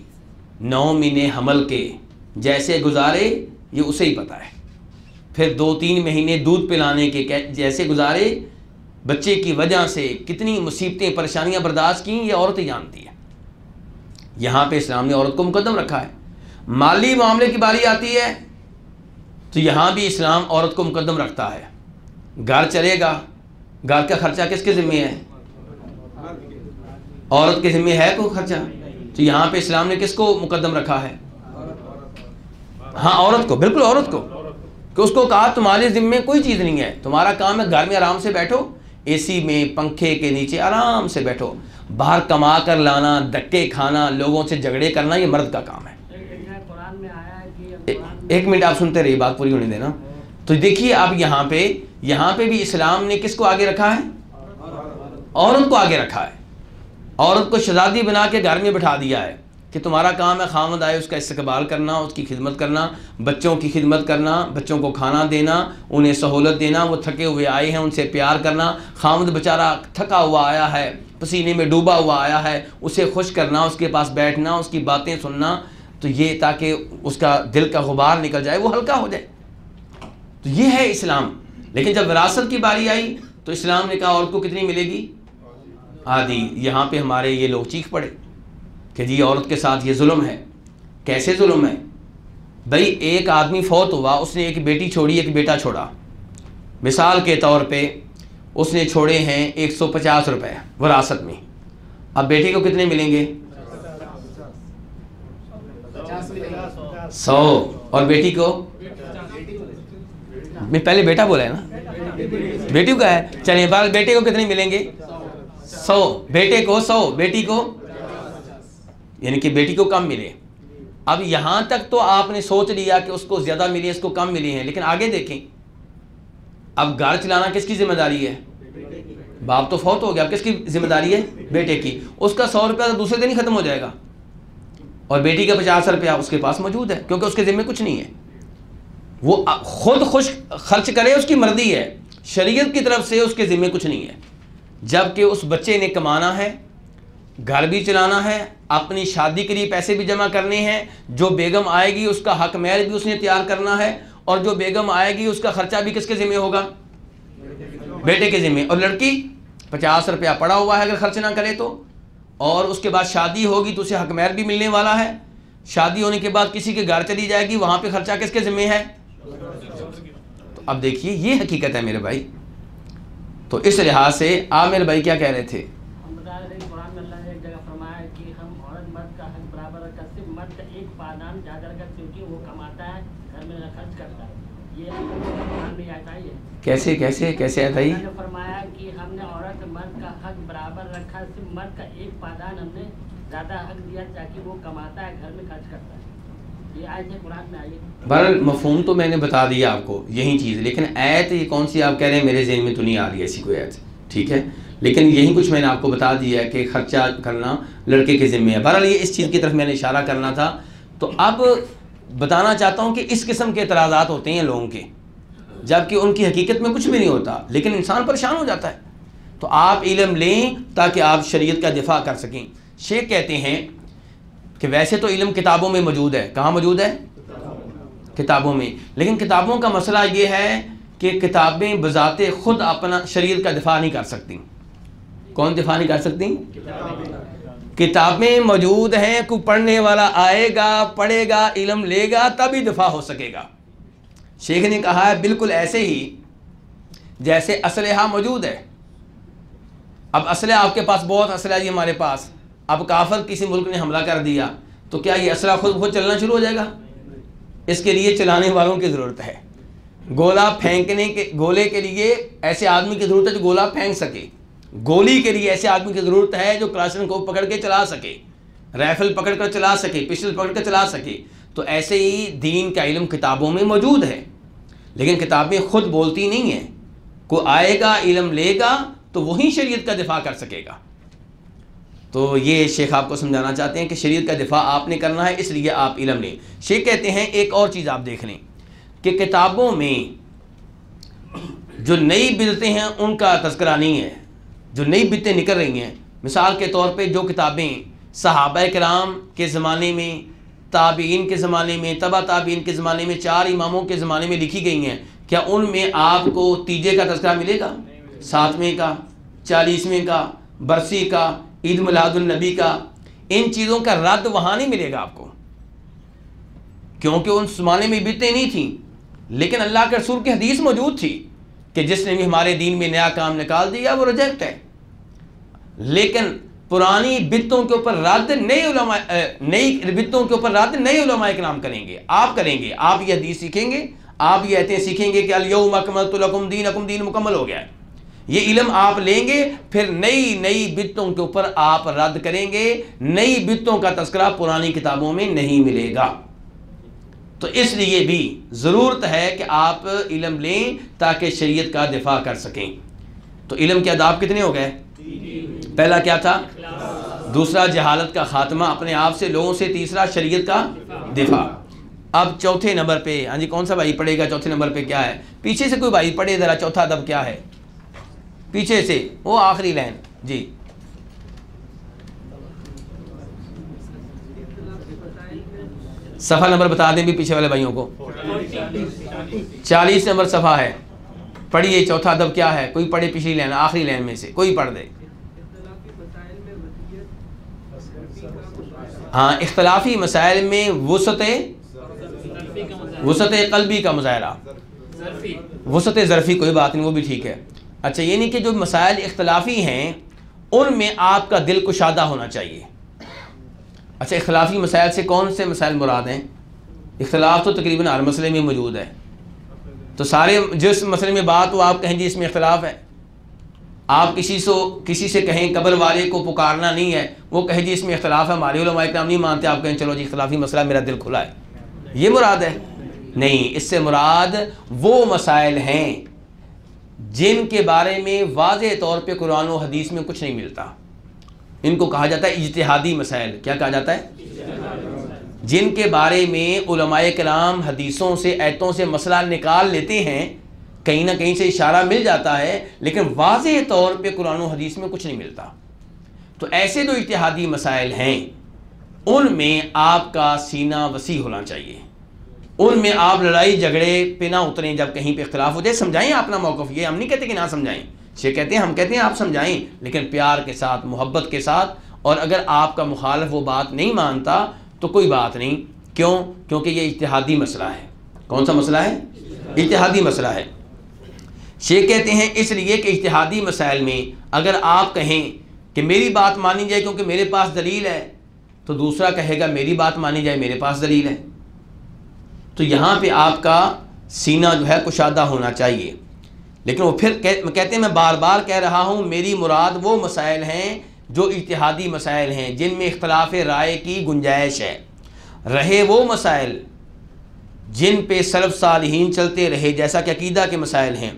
نو مہینے حمل کے جیسے گزارے، یہ اسے ہی پتہ ہے۔ پھر دو تین مہینے دودھ پلانے کے جیسے گزارے، بچے کی وجہ سے کتنی مصیبتیں، پریشانیاں برداشت کیں، یہ عورت ہی جانتی ہے یہاں پہ اسلام نے عورت کو مقدم رکھا ہے۔ مالی معاملے کی باری آتی ہے، تو یہاں بھی اسلام عورت کو مقدم رکھتا ہے۔ گھر چلے گا۔ گھر کا خرچہ کس کے ذمہ ہے؟ عورت کے ذمہ ہے کوئی خرچہ؟ تو یہاں پہ اسلام نے کس کو مقدم رکھا ہے؟ ہاں عورت کو، بالکل عورت کو۔ کہ اس کو کہا تمہارے ذمے کوئی چیز نہیں ہے۔ تمہارا کام ہے گھر میں آرام سے بیٹھو اے سی میں پنکھے کے نیچے آرام سے بیٹھو۔ باہر کما کر لانا دکے کھانا لوگوں سے جھگڑے کرنا یہ مرد کا کام ہے۔ ایک منٹ آپ سنتے رہیے بات پوری ہونے دینا۔ تو دیکھیے اب یہاں پہ یہاں پہ بھی اسلام نے کس کو آگے رکھا ہے؟ عورت کو آگے رکھا ہے۔ عورت کو شہزادی بنا کے گھر میں بٹھا دیا ہے۔ کہ تمہارا کام ہے خامد آئے اس کا استقبال کرنا، اس کی خدمت کرنا، بچوں کی خدمت کرنا، بچوں کو کھانا دینا، انہیں سہولت دینا، وہ تھکے ہوئے آئے ہیں، ان سے پیار کرنا۔ خامد بیچارہ تھکا ہوا آیا ہے، پسینے میں ڈوبا ہوا آیا ہے، اسے خوش کرنا، اس کے پاس بیٹھنا، اس کی باتیں سننا، تو یہ تاکہ اس کا دل کا غبار نکل جائے، وہ ہلکا ہو جائے۔ تو یہ ہے اسلام۔ لیکن جب وراثت کی باری آئی، تو اسلام نے کہا عورت کو کتنی ملے گی؟ آدھی۔ یہاں پہ ہمارے یہ لوگ چیخ پڑے۔ کہ جی عورت کے ساتھ یہ ظلم ہے۔ کیسے ظلم ہے؟ بھائی، ایک آدمی فوت ہوا، اس نے ایک بیٹی چھوڑی، ایک بیٹا چھوڑا۔ مثال کے طور پہ، اس نے چھوڑے ہیں ایک سو پچاس روپے وراثت میں۔ اب بیٹی کو کتنے ملیں گے؟ سو۔ اور بیٹی کو؟ میں پہلے بیٹا بولا ہے نا۔ بیٹی کا ہے۔ چلیے بال، بیٹے کو کتنے ملیں گے؟ سو۔ بیٹے کو سو، بیٹی کو یعنی کہ بیٹی کو کم ملے۔ اب یہاں تک تو آپ نے سوچ لیا کہ اس کو زیادہ ملی اس کو کم ملی ہیں، لیکن آگے دیکھیں۔ اب گھر چلانا کس کی ذمہ داری ہے؟ باپ تو فوت ہو گیا، اب کس کی ذمہ داری ہے؟ بیٹے کی۔ اس کا سو روپیہ تو دوسرے دن ہی ختم ہو جائے گا۔ اور بیٹی کا پچاس روپیہ اس کے پاس موجود ہے، کیونکہ اس کے ذمہ کچھ نہیں ہے۔ وہ خود خوش خرچ کرے، اس کی مرضی ہے۔ شریعت کی طرف سے اس کے ذمہ کچھ نہیں ہے۔ جبکہ اس بچے نے کمانا ہے گھر بھی چلانا ہے، اپنی شادی کے لیے پیسے بھی جمع کرنے ہیں، جو بیگم آئے گی اس کا حق مہر بھی اس نے تیار کرنا ہے، اور جو بیگم آئے گی اس کا خرچہ بھی کس کے ذمہ ہوگا؟ بیٹے کے ذمہ اور لڑکی، پچاس روپیہ پڑا ہوا ہے اگر خرچ نہ کرے تو۔ اور اس کے بعد شادی ہوگی تو اسے حق مہر بھی ملنے والا ہے۔ شادی ہونے کے بعد کسی کے گھر چلی جائے گی، وہاں پہ خرچہ کس کے ذمہ ہے؟ تو اب دیکھیے، یہ حقیقت ہے میرے بھائی۔ تو اس لحاظ سے آپ میرے بھائی کیا کہہ رہے تھے
ہم بتا رہے تھے کہ قرآن میں اللہ نے ایک جگہ فرمایا ہے کہ ہم عورت مرد کا حق برابر رکھا صرف مرد کا ایک پادان زیادہ رکھا کیونکہ وہ کماتا ہے گھر میں خرچ کرتا ہے یہ قرآن میں آتا ہی ہے
کیسے کیسے کیسے آتا ہی
فرمایا کہ ہم نے عورت مرد کا حق برابر رکھا صرف مرد کا ایک پادان ہم نے زیادہ حق دیا تاکہ وہ کماتا ہے گھر میں خرچ کرتا ہے۔ یہ آیت ہے قرآن میں آئی ہے۔
بہرحال مفہوم تو میں نے بتا دیا آپ کو یہی چیز لیکن ایت یہ کون سی آپ کہہ رہے ہیں؟ میرے ذہن میں تو نہیں آ رہی ایسی کوئی ایت ٹھیک ہے؟ لیکن یہی کچھ میں نے آپ کو بتا دیا ہے کہ خرچہ کرنا لڑکے کے ذمہ ہے۔ بہرحال یہ اس چیز کی طرف میں نے اشارہ کرنا تھا۔ تو اب بتانا چاہتا ہوں کہ اس قسم کے اعتراضات ہوتے ہیں لوگوں کے۔ جبکہ ان کی حقیقت میں کچھ بھی نہیں ہوتا، لیکن انسان پریشان ہو جاتا ہے۔ تو آپ علم لیں تاکہ آپ شریعت کا دفاع کر سکیں۔ شیخ کہتے ہیں کہ ویسے تو علم کتابوں میں موجود ہے۔ کہاں موجود ہے؟ کتابوں میں۔ لیکن کتابوں کا مسئلہ یہ ہے کہ کتابیں بذات خود اپنا شریعت کا دفاع نہیں کر سکتی۔ کون دفاع نہیں کر سکتی؟ کتابیں موجود ہیں، کوئی پڑھنے والا آئے گا، پڑھے گا، علم لے گا، تبھی دفاع ہو سکے گا۔ شیخ نے کہا ہے بالکل ایسے ہی جیسے اسلحہ ہاں موجود ہے۔ اب اسلحہ آپ کے پاس بہت اسلحہ جی ہمارے پاس۔ اب کافر کسی ملک نے حملہ کر دیا تو کیا یہ اسلحہ خود خود چلنا شروع ہو جائے گا؟ اس کے لیے چلانے والوں کی ضرورت ہے۔ گولا پھینکنے کے، گولے کے لیے ایسے آدمی کی ضرورت ہے جو گولا پھینک سکے۔ گولی کے لیے ایسے آدمی کی ضرورت ہے جو کلاشن کو پکڑ کے چلا سکے۔ رائفل پکڑ کر چلا سکے، پسٹل پکڑ کر چلا سکے۔ تو ایسے ہی دین کا علم کتابوں میں موجود ہے۔ لیکن کتابیں خود بولتی نہیں ہیں۔ کوئی آئے گا، علم لے گا، تو وہی شریعت کا دفاع کر سکے گا۔ تو یہ شیخ آپ کو سمجھانا چاہتے ہیں کہ شریعت کا دفاع آپ نے کرنا ہے، اس لیے آپ علم لیں۔ شیخ کہتے ہیں، ایک اور چیز آپ دیکھ لیں کہ کتابوں میں جو نئی بدتیں ہیں، ان کا تذکرہ نہیں ہے۔ جو نئی بدتیں نکل رہی ہیں، مثال کے طور پہ جو کتابیں صحابہ کرام کے زمانے میں تابعین کے زمانے میں تبا تابعین کے زمانے میں، چار اماموں کے زمانے میں لکھی گئی ہیں۔ کیا ان میں آپ کو تیجے کا تذکرہ ملے گا؟ ساتویں کا، چالیسویں کا، برسی کا، عید میلاد النبی کا۔ ان چیزوں کا رد وہاں نہیں ملے گا آپ کو۔ کیونکہ ان زمانے میں بتیں نہیں تھیں۔ لیکن اللہ کے رسول کی حدیث موجود تھی کہ جس نے بھی ہمارے دین میں نیا کام نکال دیا، وہ ریجیکٹ ہے۔ لیکن پرانی بتوں کے اوپر رد نئی علماء نئی بتوں کے اوپر رد نئے علماء کرام کریں گے۔ آپ کریں گے، آپ یہ حدیث سیکھیں گے، آپ یہ ایتیں سیکھیں گے کہ الیوم اکملت لکم دینکم، دین مکمل ہو گیا ہے۔ یہ علم آپ لیں گے، پھر نئی نئی بتوں کے اوپر آپ رد کریں گے۔ نئی بتوں کا تذکرہ پرانی کتابوں میں نہیں ملے گا۔ تو اس لیے بھی ضرورت ہے کہ آپ علم لیں تاکہ شریعت کا دفاع کر سکیں۔ تو علم کے آداب کتنے ہو گئے؟ پہلا کیا تھا؟ دوسرا جہالت کا خاتمہ، اپنے آپ سے لوگوں سے، تیسرا شریعت کا دفاع۔ اب چوتھے نمبر پہ ہاں جی کون سا بھائی پڑھے گا چوتھے نمبر پہ کیا ہے؟ پیچھے سے کوئی بھائی پڑھے، ذرا چوتھا ادب کیا ہے؟ پیچھے سے، وہ آخری لائن۔ جی۔ صفحہ نمبر بتا دیں بھی پیچھے والے بھائیوں کو۔ چالیس نمبر صفحہ ہے۔ پڑھیے، چوتھا ادب کیا ہے؟ کوئی پڑھے پچھلی لائن، آخری لائن میں سے، کوئی پڑھ دے۔ ہاں اختلافی مسائل میں وسط وسط قلبی کا مظاہرہ۔ وسط ظرفی کوئی بات نہیں وہ بھی ٹھیک ہے۔ اچھا یہ نہیں کہ جو مسائل اختلافی ہیں ان میں آپ کا دل کشادہ ہونا چاہیے۔ اچھا اختلافی مسائل سے کون سے مسائل مراد ہیں؟ اختلاف تو تقریباً ہر مسئلے میں موجود ہے۔ تو سارے جس مسئلے میں بات ہو آپ کہیں جی اس میں اختلاف ہے۔ آپ کسی سے کسی سے کہیں قبر والے کو پکارنا نہیں ہے، وہ کہے جی اس میں اختلاف ہے، ہمارے علماء اکرام نہیں مانتے، آپ کہیں چلو جی اختلافی مسئلہ میرا دل کھلا ہے۔ یہ مراد ہے؟ نہیں، اس سے مراد وہ مسائل ہیں جن کے بارے میں واضح طور پہ قرآن و حدیث میں کچھ نہیں ملتا۔ ان کو کہا جاتا ہے اجتہادی مسائل۔ کیا کہا جاتا ہے؟ جن کے بارے میں علماء کرام حدیثوں سے، ایتوں سے مسئلہ نکال لیتے ہیں کہیں نہ کہیں سے اشارہ مل جاتا ہے، لیکن واضح طور پہ قرآن و حدیث میں کچھ نہیں ملتا۔ تو ایسے جو اجتہادی مسائل ہیں، ان میں آپ کا سینہ وسیع ہونا چاہیے۔ ان میں آپ لڑائی جھگڑے پہ نہ اتریں جب کہیں پہ اختلاف ہو۔ جائے سمجھائیں اپنا موقف، یہ ہم نہیں کہتے کہ نہ سمجھائیں۔ یہ کہتے ہیں، ہم کہتے ہیں آپ سمجھائیں، لیکن پیار کے ساتھ، محبت کے ساتھ۔ اور اگر آپ کا مخالف وہ بات نہیں مانتا تو کوئی بات نہیں۔ کیوں؟ کیونکہ یہ اتحادی مسئلہ ہے۔ کون سا مسئلہ ہے؟ اتحادی مسئلہ ہے۔ شیخ کہتے ہیں اس لیے کہ اتحادی مسائل میں اگر آپ کہیں کہ میری بات مانی جائے کیونکہ میرے پاس دلیل ہے، تو دوسرا کہے گا میری بات مانی جائے، میرے پاس دلیل ہے۔ تو یہاں پہ آپ کا سینہ جو ہے کشادہ ہونا چاہیے۔ لیکن وہ پھر کہتے ہیں، میں بار بار کہہ رہا ہوں، میری مراد وہ مسائل ہیں جو اتحادی مسائل ہیں، جن میں اختلاف رائے کی گنجائش ہے۔ رہے وہ مسائل جن پہ سلف صالحین چلتے رہے، جیسا کہ عقیدہ کے مسائل ہیں۔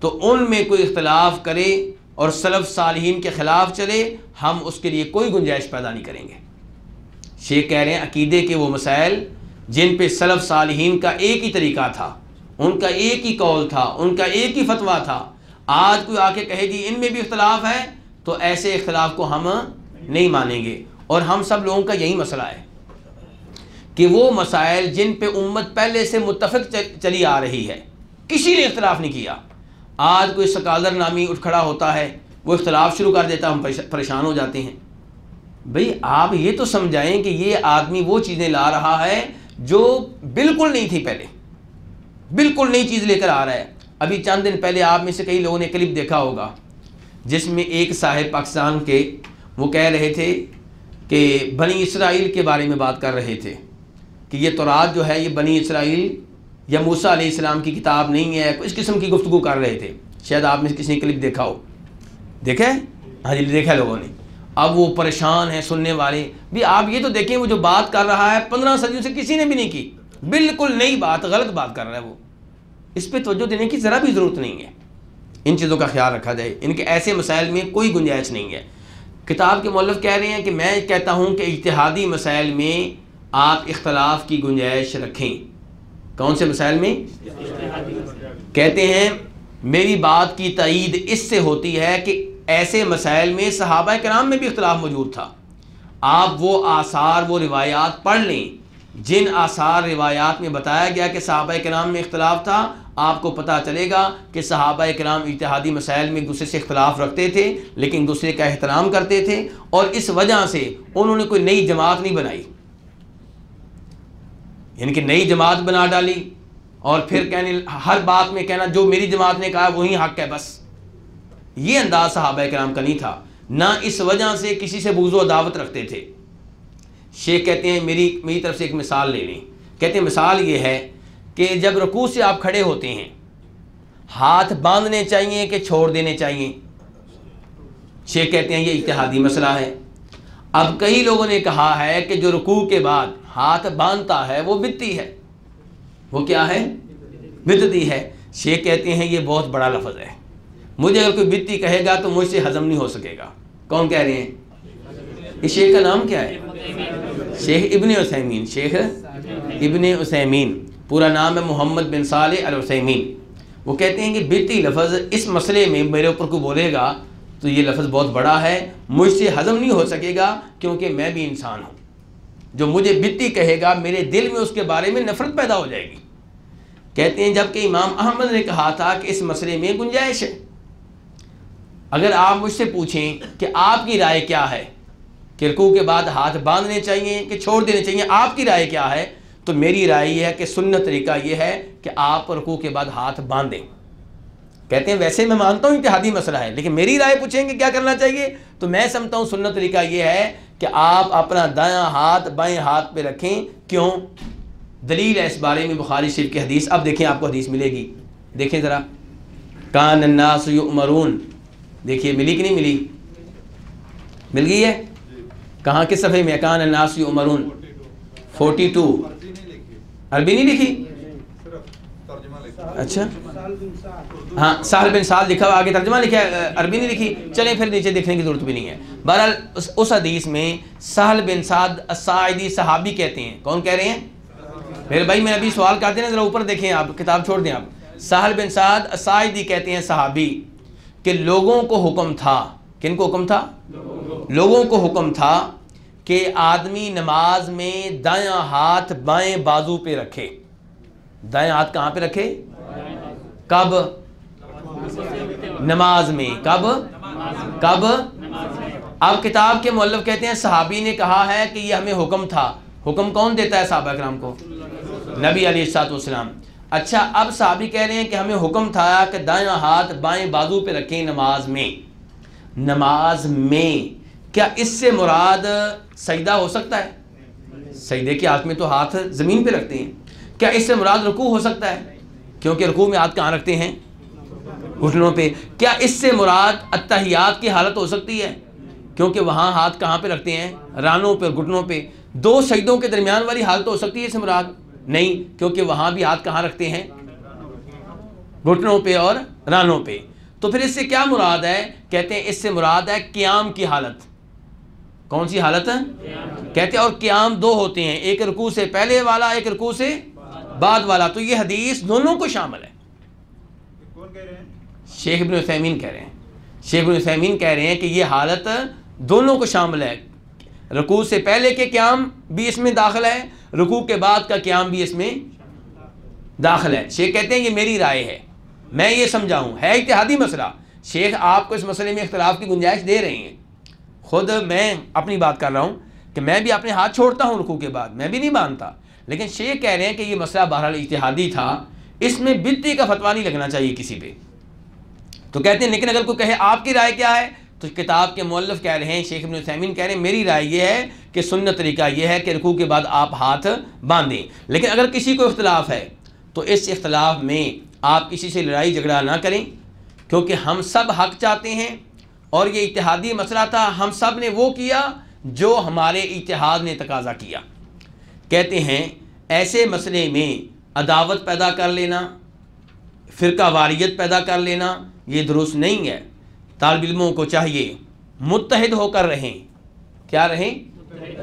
تو ان میں کوئی اختلاف کرے اور سلف صالحین کے خلاف چلے، ہم اس کے لیے کوئی گنجائش پیدا نہیں کریں گے۔ شیخ کہہ رہے ہیں عقیدے کے وہ مسائل جن پہ سلف صالحین کا ایک ہی طریقہ تھا، ان کا ایک ہی قول تھا، ان کا ایک ہی فتویٰ تھا۔ آج کوئی آ کے کہے جی ان میں بھی اختلاف ہے، تو ایسے اختلاف کو ہم نہیں مانیں گے۔ اور ہم سب لوگوں کا یہی مسئلہ ہے کہ وہ مسائل جن پہ امت پہلے سے متفق چلی آ رہی ہے، کسی نے اختلاف نہیں کیا۔ آج کوئی سکالر نامی اٹھ کھڑا ہوتا ہے، وہ اختلاف شروع کر دیتا، ہم پریشان ہو جاتے ہیں۔ بھئی، آپ یہ تو سمجھائیں کہ یہ آدمی وہ چیزیں لا رہا ہے جو بالکل نہیں تھی پہلے۔ بالکل نئی چیز لے کر آ رہا ہے۔ ابھی چند دن پہلے آپ میں سے کئی لوگوں نے کلپ دیکھا ہوگا، جس میں ایک صاحب پاکستان کے، وہ کہہ رہے تھے کہ بنی اسرائیل کے بارے میں بات کر رہے تھے کہ یہ تورات جو ہے، یہ بنی اسرائیل یا موسیٰ علیہ السلام کی کتاب نہیں ہے، اس قسم کی گفتگو کر رہے تھے۔ شاید آپ نے کسی نے کلپ دیکھا ہو۔ دیکھے ہاں جی دیکھا لوگوں نے۔ اب وہ پریشان ہیں سننے والے۔ بھی آپ یہ تو دیکھیں، وہ جو بات کر رہا ہے، پندرہ صدیوں سے کسی نے بھی نہیں کی۔ بالکل نئی بات، غلط بات کر رہا ہے وہ۔ اس پہ توجہ دینے کی ذرا بھی ضرورت نہیں ہے۔ ان چیزوں کا خیال رکھا جائے۔ ان کے ایسے مسائل میں کوئی گنجائش نہیں ہے۔ کتاب کے مولف کہہ رہے ہیں کہ میں کہتا ہوں کہ اتحادی مسائل میں آپ اختلاف کی گنجائش رکھیں۔ کون سے مسائل میں؟ کہتے ہیں، میری بات کی تائید اس سے ہوتی ہے کہ ایسے مسائل میں صحابہ کرام میں بھی اختلاف موجود تھا۔ آپ وہ آثار، وہ روایات پڑھ لیں۔ جن آثار، روایات میں بتایا گیا کہ صحابہ کرام میں اختلاف تھا، آپ کو پتہ چلے گا کہ صحابہ کرام اتحادی مسائل میں دوسرے سے اختلاف رکھتے تھے، لیکن دوسرے کا احترام کرتے تھے اور اس وجہ سے انہوں نے کوئی نئی جماعت نہیں بنائی۔ یعنی کہ نئی جماعت بنا ڈالی اور پھر کہنے ہر بات میں کہنا جو میری جماعت نے کہا وہی حق ہے بس۔ یہ انداز صحابہ کرام کا نہیں تھا۔ نہ اس وجہ سے کسی سے بوزو و دعوت رکھتے تھے۔ شیخ کہتے ہیں میری میری طرف سے ایک مثال لے لیں۔ کہتے ہیں مثال یہ ہے کہ جب رکوع سے آپ کھڑے ہوتے ہیں، ہاتھ باندھنے چاہیے کہ چھوڑ دینے چاہیے؟ شیخ کہتے ہیں یہ اتحادی مسئلہ ہے۔ اب کئی لوگوں نے کہا ہے کہ جو رکوع کے بعد ہاتھ باندھتا ہے، وہ بدتی ہے۔ وہ کیا ہے؟ بدتی ہے۔ شیخ کہتے ہیں، یہ بہت بڑا لفظ ہے۔ مجھے اگر کوئی بدتی کہے گا تو مجھ سے ہضم نہیں ہو سکے گا۔ کون کہہ رہے ہیں؟ اس شیخ کا نام کیا ہے؟ شیخ ابن عثیمین۔ شیخ ابن عثیمین۔ پورا نام ہے محمد بن صالح العثیمین۔ وہ کہتے ہیں کہ بیتی لفظ اس مسئلے میں میرے اوپر کوئی بولے گا تو یہ لفظ بہت بڑا ہے۔ مجھ سے ہضم نہیں ہو سکے گا کیونکہ میں بھی انسان ہوں۔ جو مجھے بتی کہے گا، میرے دل میں اس کے بارے میں نفرت پیدا ہو جائے گی۔ کہتے ہیں جبکہ امام احمد نے کہا تھا کہ اس مسئلے میں گنجائش ہے۔ اگر آپ مجھ سے پوچھیں کہ آپ کی رائے کیا ہے کہ رکوع کے بعد ہاتھ باندھنے چاہیے کہ چھوڑ دینے چاہیے، آپ کی رائے کیا ہے؟ تو میری رائے یہ ہے کہ سنت طریقہ یہ ہے کہ آپ رکوع کے بعد ہاتھ باندھیں۔ کہتے ہیں، ویسے میں مانتا ہوں اتحادی مسئلہ ہے، لیکن میری رائے پوچھیں گے کیا کرنا چاہیے؟ تو میں سمجھتا ہوں سنت طریقہ یہ ہے کہ آپ اپنا دایاں ہاتھ بائیں ہاتھ پہ رکھیں، کیوں؟ دلیل ہے اس بارے میں بخاری شریف کی حدیث۔ اب دیکھیں آپ کو حدیث ملے گی۔ دیکھیں ذرا۔ کان الناس یؤمرون۔ دیکھیے، ملی کہ نہیں ملی؟ مل گئی ہے؟ کہاں، کس صفحے میں؟ کان الناس یؤمرون۔ Forty two. عربی نہیں لکھی؟ اچھا۔ ہاں ساحل بن سال لکھا ہوا آگے ترجمہ لکھا ہے عربی نہیں لکھی۔ چلیں پھر نیچے دیکھنے کی ضرورت بھی نہیں ہے۔ بہرحال، اس اس حدیث میں سہل بن سعد الساعدی صحابی کہتے ہیں۔ کون کہہ رہے ہیں؟ میرے بھائی، میں ابھی سوال کرتے ہیں، ذرا اوپر دیکھیں آپ، کتاب چھوڑ دیں آپ۔ سہل بن سعد الساعدی کہتے ہیں صحابی کہ لوگوں کو حکم تھا۔ کن کو حکم تھا؟ لوگوں کو حکم تھا کہ آدمی نماز میں دایاں ہاتھ بائیں بازو پہ رکھے۔ دائیں ہاتھ کہاں پہ رکھے؟ کب؟ نماز میں. کب؟ کب؟ اب کتاب کے مولف کہتے ہیں، صحابی نے کہا ہے کہ یہ ہمیں حکم تھا. حکم کون دیتا ہے صحابہ کرام کو؟ نبی علیہ السلاط والسلام. اچھا اب صحابی کہہ رہے ہیں کہ ہمیں حکم تھا کہ دائیں ہاتھ بائیں بازو پہ رکھیں نماز میں. نماز میں. کیا اس سے مراد سجدہ ہو سکتا ہے؟ سجدے کے ہاتھ میں تو ہاتھ زمین پہ رکھتے ہیں. کیا اس سے مراد رکوع ہو سکتا ہے؟ کیونکہ رکوع میں ہاتھ کہاں رکھتے ہیں؟ گھٹنوں پہ۔ کیا اس سے مراد اتحیات کی حالت ہو سکتی ہے؟ کیونکہ وہاں ہاتھ کہاں پہ رکھتے ہیں؟ رانوں پہ گھٹنوں پہ۔ دو سجدوں کے درمیان والی حالت ہو سکتی ہے اس سے مراد؟ نہیں کیونکہ وہاں بھی ہاتھ کہاں رکھتے ہیں؟ گھٹنوں پہ اور رانوں پہ۔ تو پھر اس سے کیا مراد ہے؟ کہتے ہیں اس سے مراد ہے قیام کی حالت۔ کون سی حالت؟ ہے کہتے ہیں اور قیام دو ہوتے ہیں ایک رکوع سے پہلے والا ایک رکوع سے بعد والا تو یہ حدیث دونوں کو شامل ہے۔ شیخ ابن عثیمین کہہ رہے ہیں۔ شیخ ابن عثیمین کہہ رہے ہیں کہ یہ حالت دونوں کو شامل ہے۔ رکوع سے پہلے کے قیام بھی اس میں داخل ہے رکوع کے بعد کا قیام بھی اس میں داخل ہے۔ شیخ کہتے ہیں یہ میری رائے ہے۔ میں یہ سمجھا ہوں ہے اتحادی مسئلہ۔ شیخ آپ کو اس مسئلے میں اختلاف کی گنجائش دے رہے ہیں۔ خود میں اپنی بات کر رہا ہوں کہ میں بھی اپنے ہاتھ چھوڑتا ہوں رکوع کے بعد میں بھی نہیں باندھتا لیکن شیخ کہہ رہے ہیں کہ یہ مسئلہ بہرحال اتحادی تھا، اس میں بدتی کا فتویٰ نہیں لگنا چاہیے کسی پہ۔ تو کہتے ہیں، لیکن اگر کوئی کہے آپ کی رائے کیا ہے، تو کتاب کے مولف کہہ رہے ہیں، شیخ ابن سیمین کہہ رہے ہیں، میری رائے یہ ہے کہ سنت طریقہ یہ ہے کہ رکوع کے بعد آپ ہاتھ باندھیں۔ لیکن اگر کسی کو اختلاف ہے، تو اس اختلاف میں آپ کسی سے لڑائی جھگڑا نہ کریں، کیونکہ ہم سب حق چاہتے ہیں۔ اور یہ اتحادی مسئلہ تھا، ہم سب نے وہ کیا جو ہمارے اتحاد نے تقاضا کیا۔ کہتے ہیں، ایسے مسئلے میں عداوت پیدا کر لینا، فرقہ واریت پیدا کر لینا، یہ درست نہیں ہے۔ طالب علموں کو چاہیے متحد ہو کر رہیں۔ کیا رہیں؟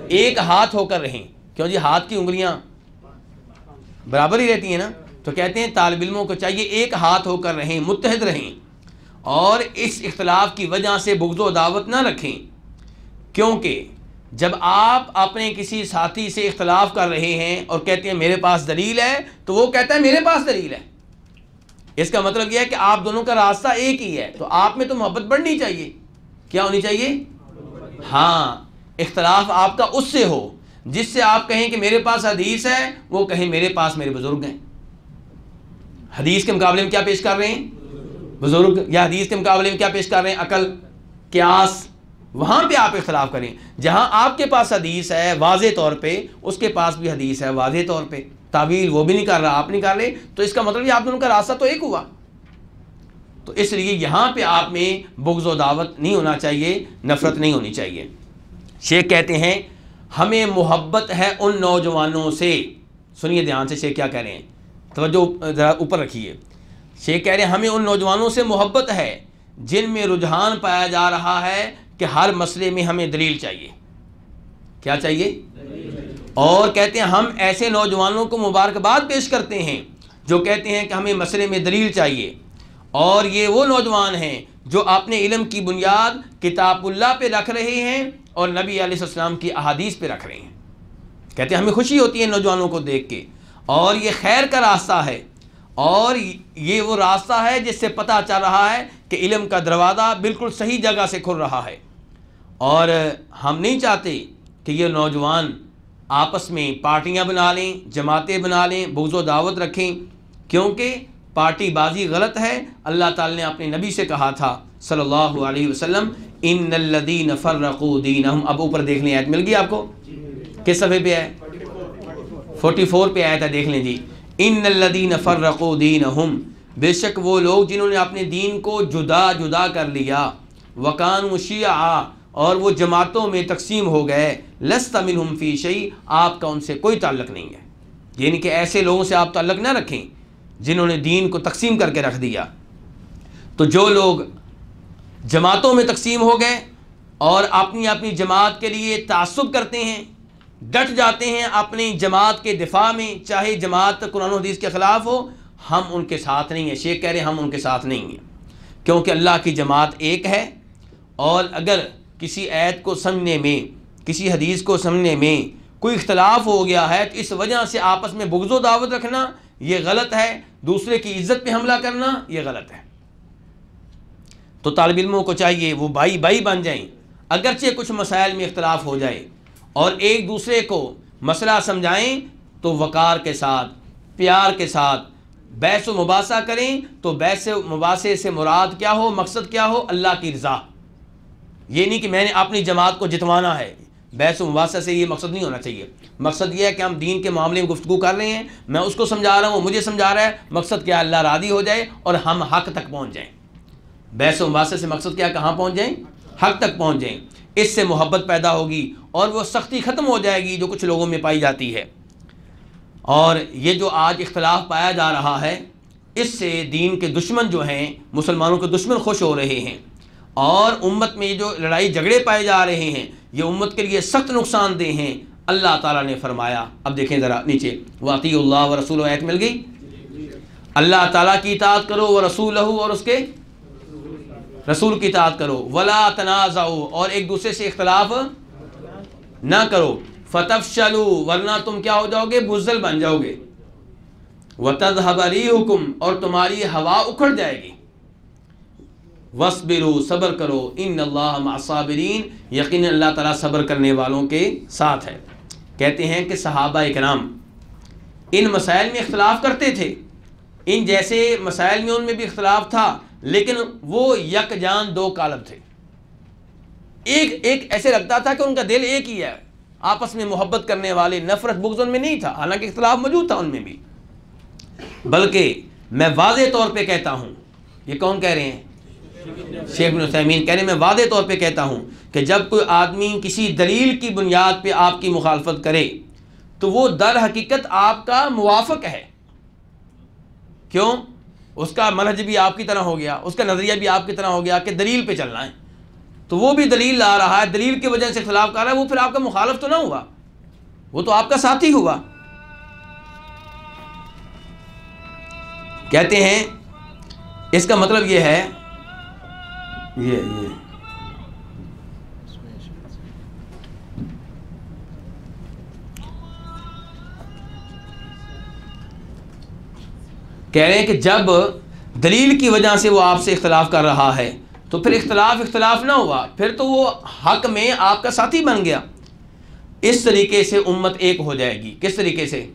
ایک ہاتھ ہو کر رہیں۔ کیوں جی؟ ہاتھ کی انگلیاں برابر ہی رہتی ہیں نا؟ تو کہتے ہیں، طالب علموں کو چاہیے ایک ہاتھ ہو کر رہیں، متحد رہیں۔ اور اس اختلاف کی وجہ سے بغض و دعوت نہ رکھیں۔ کیونکہ جب آپ اپنے کسی ساتھی سے اختلاف کر رہے ہیں اور کہتے ہیں میرے پاس دلیل ہے، تو وہ کہتا ہے میرے پاس دلیل ہے۔ اس کا مطلب یہ ہے کہ آپ دونوں کا راستہ ایک ہی ہے، تو آپ میں تو محبت بڑھنی چاہیے۔ کیا ہونی چاہیے؟ ہاں اختلاف آپ کا اس سے ہو، جس سے آپ کہیں کہ میرے پاس حدیث ہے، وہ کہیں میرے پاس میرے بزرگ ہیں۔ حدیث کے مقابلے میں کیا پیش کر رہے ہیں؟ بزرگ، یا حدیث کے مقابلے میں کیا پیش کر رہے ہیں؟ عقل، قیاس۔ وہاں پہ آپ اختلاف کریں۔ جہاں آپ کے پاس حدیث ہے، واضح طور پہ، اس کے پاس بھی حدیث ہے، واضح طور پہ۔ تعویل وہ بھی نہیں کر رہا، آپ نہیں کر رہے۔ تو اس کا مطلب یہ آپ دونوں کا راستہ تو ایک ہوا۔ تو اس لیے یہاں پہ آپ میں بغض و دعوت نہیں ہونا چاہیے، نفرت نہیں ہونی چاہیے۔ شیخ کہتے ہیں، ہمیں محبت ہے ان نوجوانوں سے۔ سنیے دھیان سے شیخ کیا کہہ رہے ہیں۔ توجہ ذرا اوپر رکھیے۔ شیخ کہہ رہے ہیں، ہمیں ان نوجوانوں سے محبت ہے جن میں رجحان پایا جا رہا ہے کہ ہر مسئلے میں ہمیں دلیل چاہیے۔ کیا چاہیے؟ اور کہتے ہیں ہم ایسے نوجوانوں کو مبارکباد پیش کرتے ہیں جو کہتے ہیں کہ ہمیں مسئلے میں دلیل چاہیے۔ اور یہ وہ نوجوان ہیں جو اپنے علم کی بنیاد کتاب اللہ پہ رکھ رہے ہیں اور نبی علیہ السلام کی احادیث پہ رکھ رہے ہیں۔ کہتے ہیں ہمیں خوشی ہوتی ہے نوجوانوں کو دیکھ کے۔ اور یہ خیر کا راستہ ہے۔ اور یہ وہ راستہ ہے جس سے پتہ چل رہا ہے کہ علم کا دروازہ بالکل صحیح جگہ سے کھل رہا ہے۔ اور ہم نہیں چاہتے کہ یہ نوجوان آپس میں پارٹیاں بنا لیں، جماعتیں بنا لیں، بغض و دعوت رکھیں۔ کیونکہ پارٹی بازی غلط ہے۔ اللہ تعالی نے اپنے نبی سے کہا تھا صلی اللہ علیہ وسلم، ان الذین فرقوا دینہم. اب اوپر دیکھ لیں، آیت مل گئی آپ کو؟ کس صفحے پہ ہے؟ فورٹی فور پہ آیا تھا دیکھ لیں جی۔ ان الذین فرقوا دینہم. بے شک وہ لوگ جنہوں نے اپنے دین کو جدا جدا کر لیا۔ وکان شیعہ اور وہ جماعتوں میں تقسیم ہو گئے، لست منہم فی شیء، آپ کا ان سے کوئی تعلق نہیں ہے۔ یعنی کہ ایسے لوگوں سے آپ تعلق نہ رکھیں جنہوں نے دین کو تقسیم کر کے رکھ دیا۔ تو جو لوگ جماعتوں میں تقسیم ہو گئے اور اپنی اپنی جماعت کے لیے تعصب کرتے ہیں، ڈٹ جاتے ہیں اپنی جماعت کے دفاع میں، چاہے جماعت قرآن و حدیث کے خلاف ہو، ہم ان کے ساتھ نہیں ہیں۔ شیخ کہہ رہے ہیں ہم ان کے ساتھ نہیں ہیں۔ کیونکہ اللہ کی جماعت ایک ہے اور اگر کسی عید کو سمجھنے میں، کسی حدیث کو سمجھنے میں کوئی اختلاف ہو گیا ہے تو اس وجہ سے آپس میں بغض و دعوت رکھنا یہ غلط ہے، دوسرے کی عزت پہ حملہ کرنا یہ غلط ہے۔ تو طالب علموں کو چاہیے وہ بھائی بھائی بن جائیں، اگرچہ کچھ مسائل میں اختلاف ہو جائے، اور ایک دوسرے کو مسئلہ سمجھائیں تو وقار کے ساتھ، پیار کے ساتھ بحث و مباحثہ کریں تو بحث و مباحثے سے مراد کیا ہو، مقصد کیا ہو؟ اللہ کی رضا۔ یہ نہیں کہ میں نے اپنی جماعت کو جتوانا ہے۔ بحث و مباحثہ سے یہ مقصد نہیں ہونا چاہیے۔ مقصد یہ ہے کہ ہم دین کے معاملے میں گفتگو کر رہے ہیں۔ میں اس کو سمجھا رہا ہوں، وہ مجھے سمجھا رہا ہے۔ مقصد کیا اللہ راضی ہو جائے اور ہم حق تک پہنچ جائیں۔ بحث و مباحثہ سے مقصد کیا کہاں پہنچ جائیں؟ حق تک پہنچ جائیں۔ اس سے محبت پیدا ہوگی اور وہ سختی ختم ہو جائے گی جو کچھ لوگوں میں پائی جاتی ہے۔ اور یہ جو آج اختلاف پایا جا رہا ہے، اس سے دین کے دشمن جو ہیں، مسلمانوں کے دشمن خوش ہو رہے ہیں۔ اور امت میں یہ جو لڑائی جھگڑے پائے جا رہے ہیں، یہ امت کے لیے سخت نقصان دہ ہیں۔ اللہ تعالیٰ نے فرمایا، اب دیکھیں ذرا نیچے واقعی اللہ و رسول ایت مل گئی؟ اللہ تعالیٰ کی اطاعت کرو وہ رسول اور اس کے رسول کی اطاعت کرو۔ ولا تنازع اور ایک دوسرے سے اختلاف نہ کرو۔ فتف شلو ورنہ تم کیا ہو جاؤ گے؟ بزل بن جاؤ گے۔ وطد حبری حکم اور تمہاری ہوا اکھڑ جائے گی۔ وصبرو صبر کرو۔ ان اللہ مع صابرین یقین اللہ تعالیٰ صبر کرنے والوں کے ساتھ ہے۔ کہتے ہیں کہ صحابہ اکرام ان مسائل میں اختلاف کرتے تھے۔ ان جیسے مسائل میں ان میں بھی اختلاف تھا، لیکن وہ یک جان دو کالب تھے۔ ایک ایک ایسے لگتا تھا کہ ان کا دل ایک ہی ہے۔ آپس میں محبت کرنے والے نفرت بغض ان میں نہیں تھا، حالانکہ اختلاف موجود تھا ان میں بھی۔ بلکہ میں واضح طور پہ کہتا ہوں، یہ کون کہہ رہے ہیں؟ شیخ بن عثیمین کہنے، میں واضح طور پہ کہتا ہوں کہ جب کوئی آدمی کسی دلیل کی بنیاد پہ آپ کی مخالفت کرے، تو وہ در حقیقت آپ کا موافق ہے۔ کیوں؟ اس کا منہج بھی آپ کی طرح ہو گیا، اس کا نظریہ بھی آپ کی طرح ہو گیا کہ دلیل پہ چلنا ہے۔ تو وہ بھی دلیل لا رہا ہے، دلیل کی وجہ سے خلاف کر رہا ہے، وہ پھر آپ کا مخالف تو نہ ہوا۔ وہ تو آپ کا ساتھی ہوا۔ کہتے ہیں، اس کا مطلب یہ ہے یہ یہ کہہ رہے ہیں کہ جب دلیل کی وجہ سے وہ آپ سے اختلاف کر رہا ہے، تو پھر اختلاف اختلاف نہ ہوا، پھر تو وہ حق میں آپ کا ساتھی بن گیا۔ اس طریقے سے امت ایک ہو جائے گی۔ کس طریقے سے؟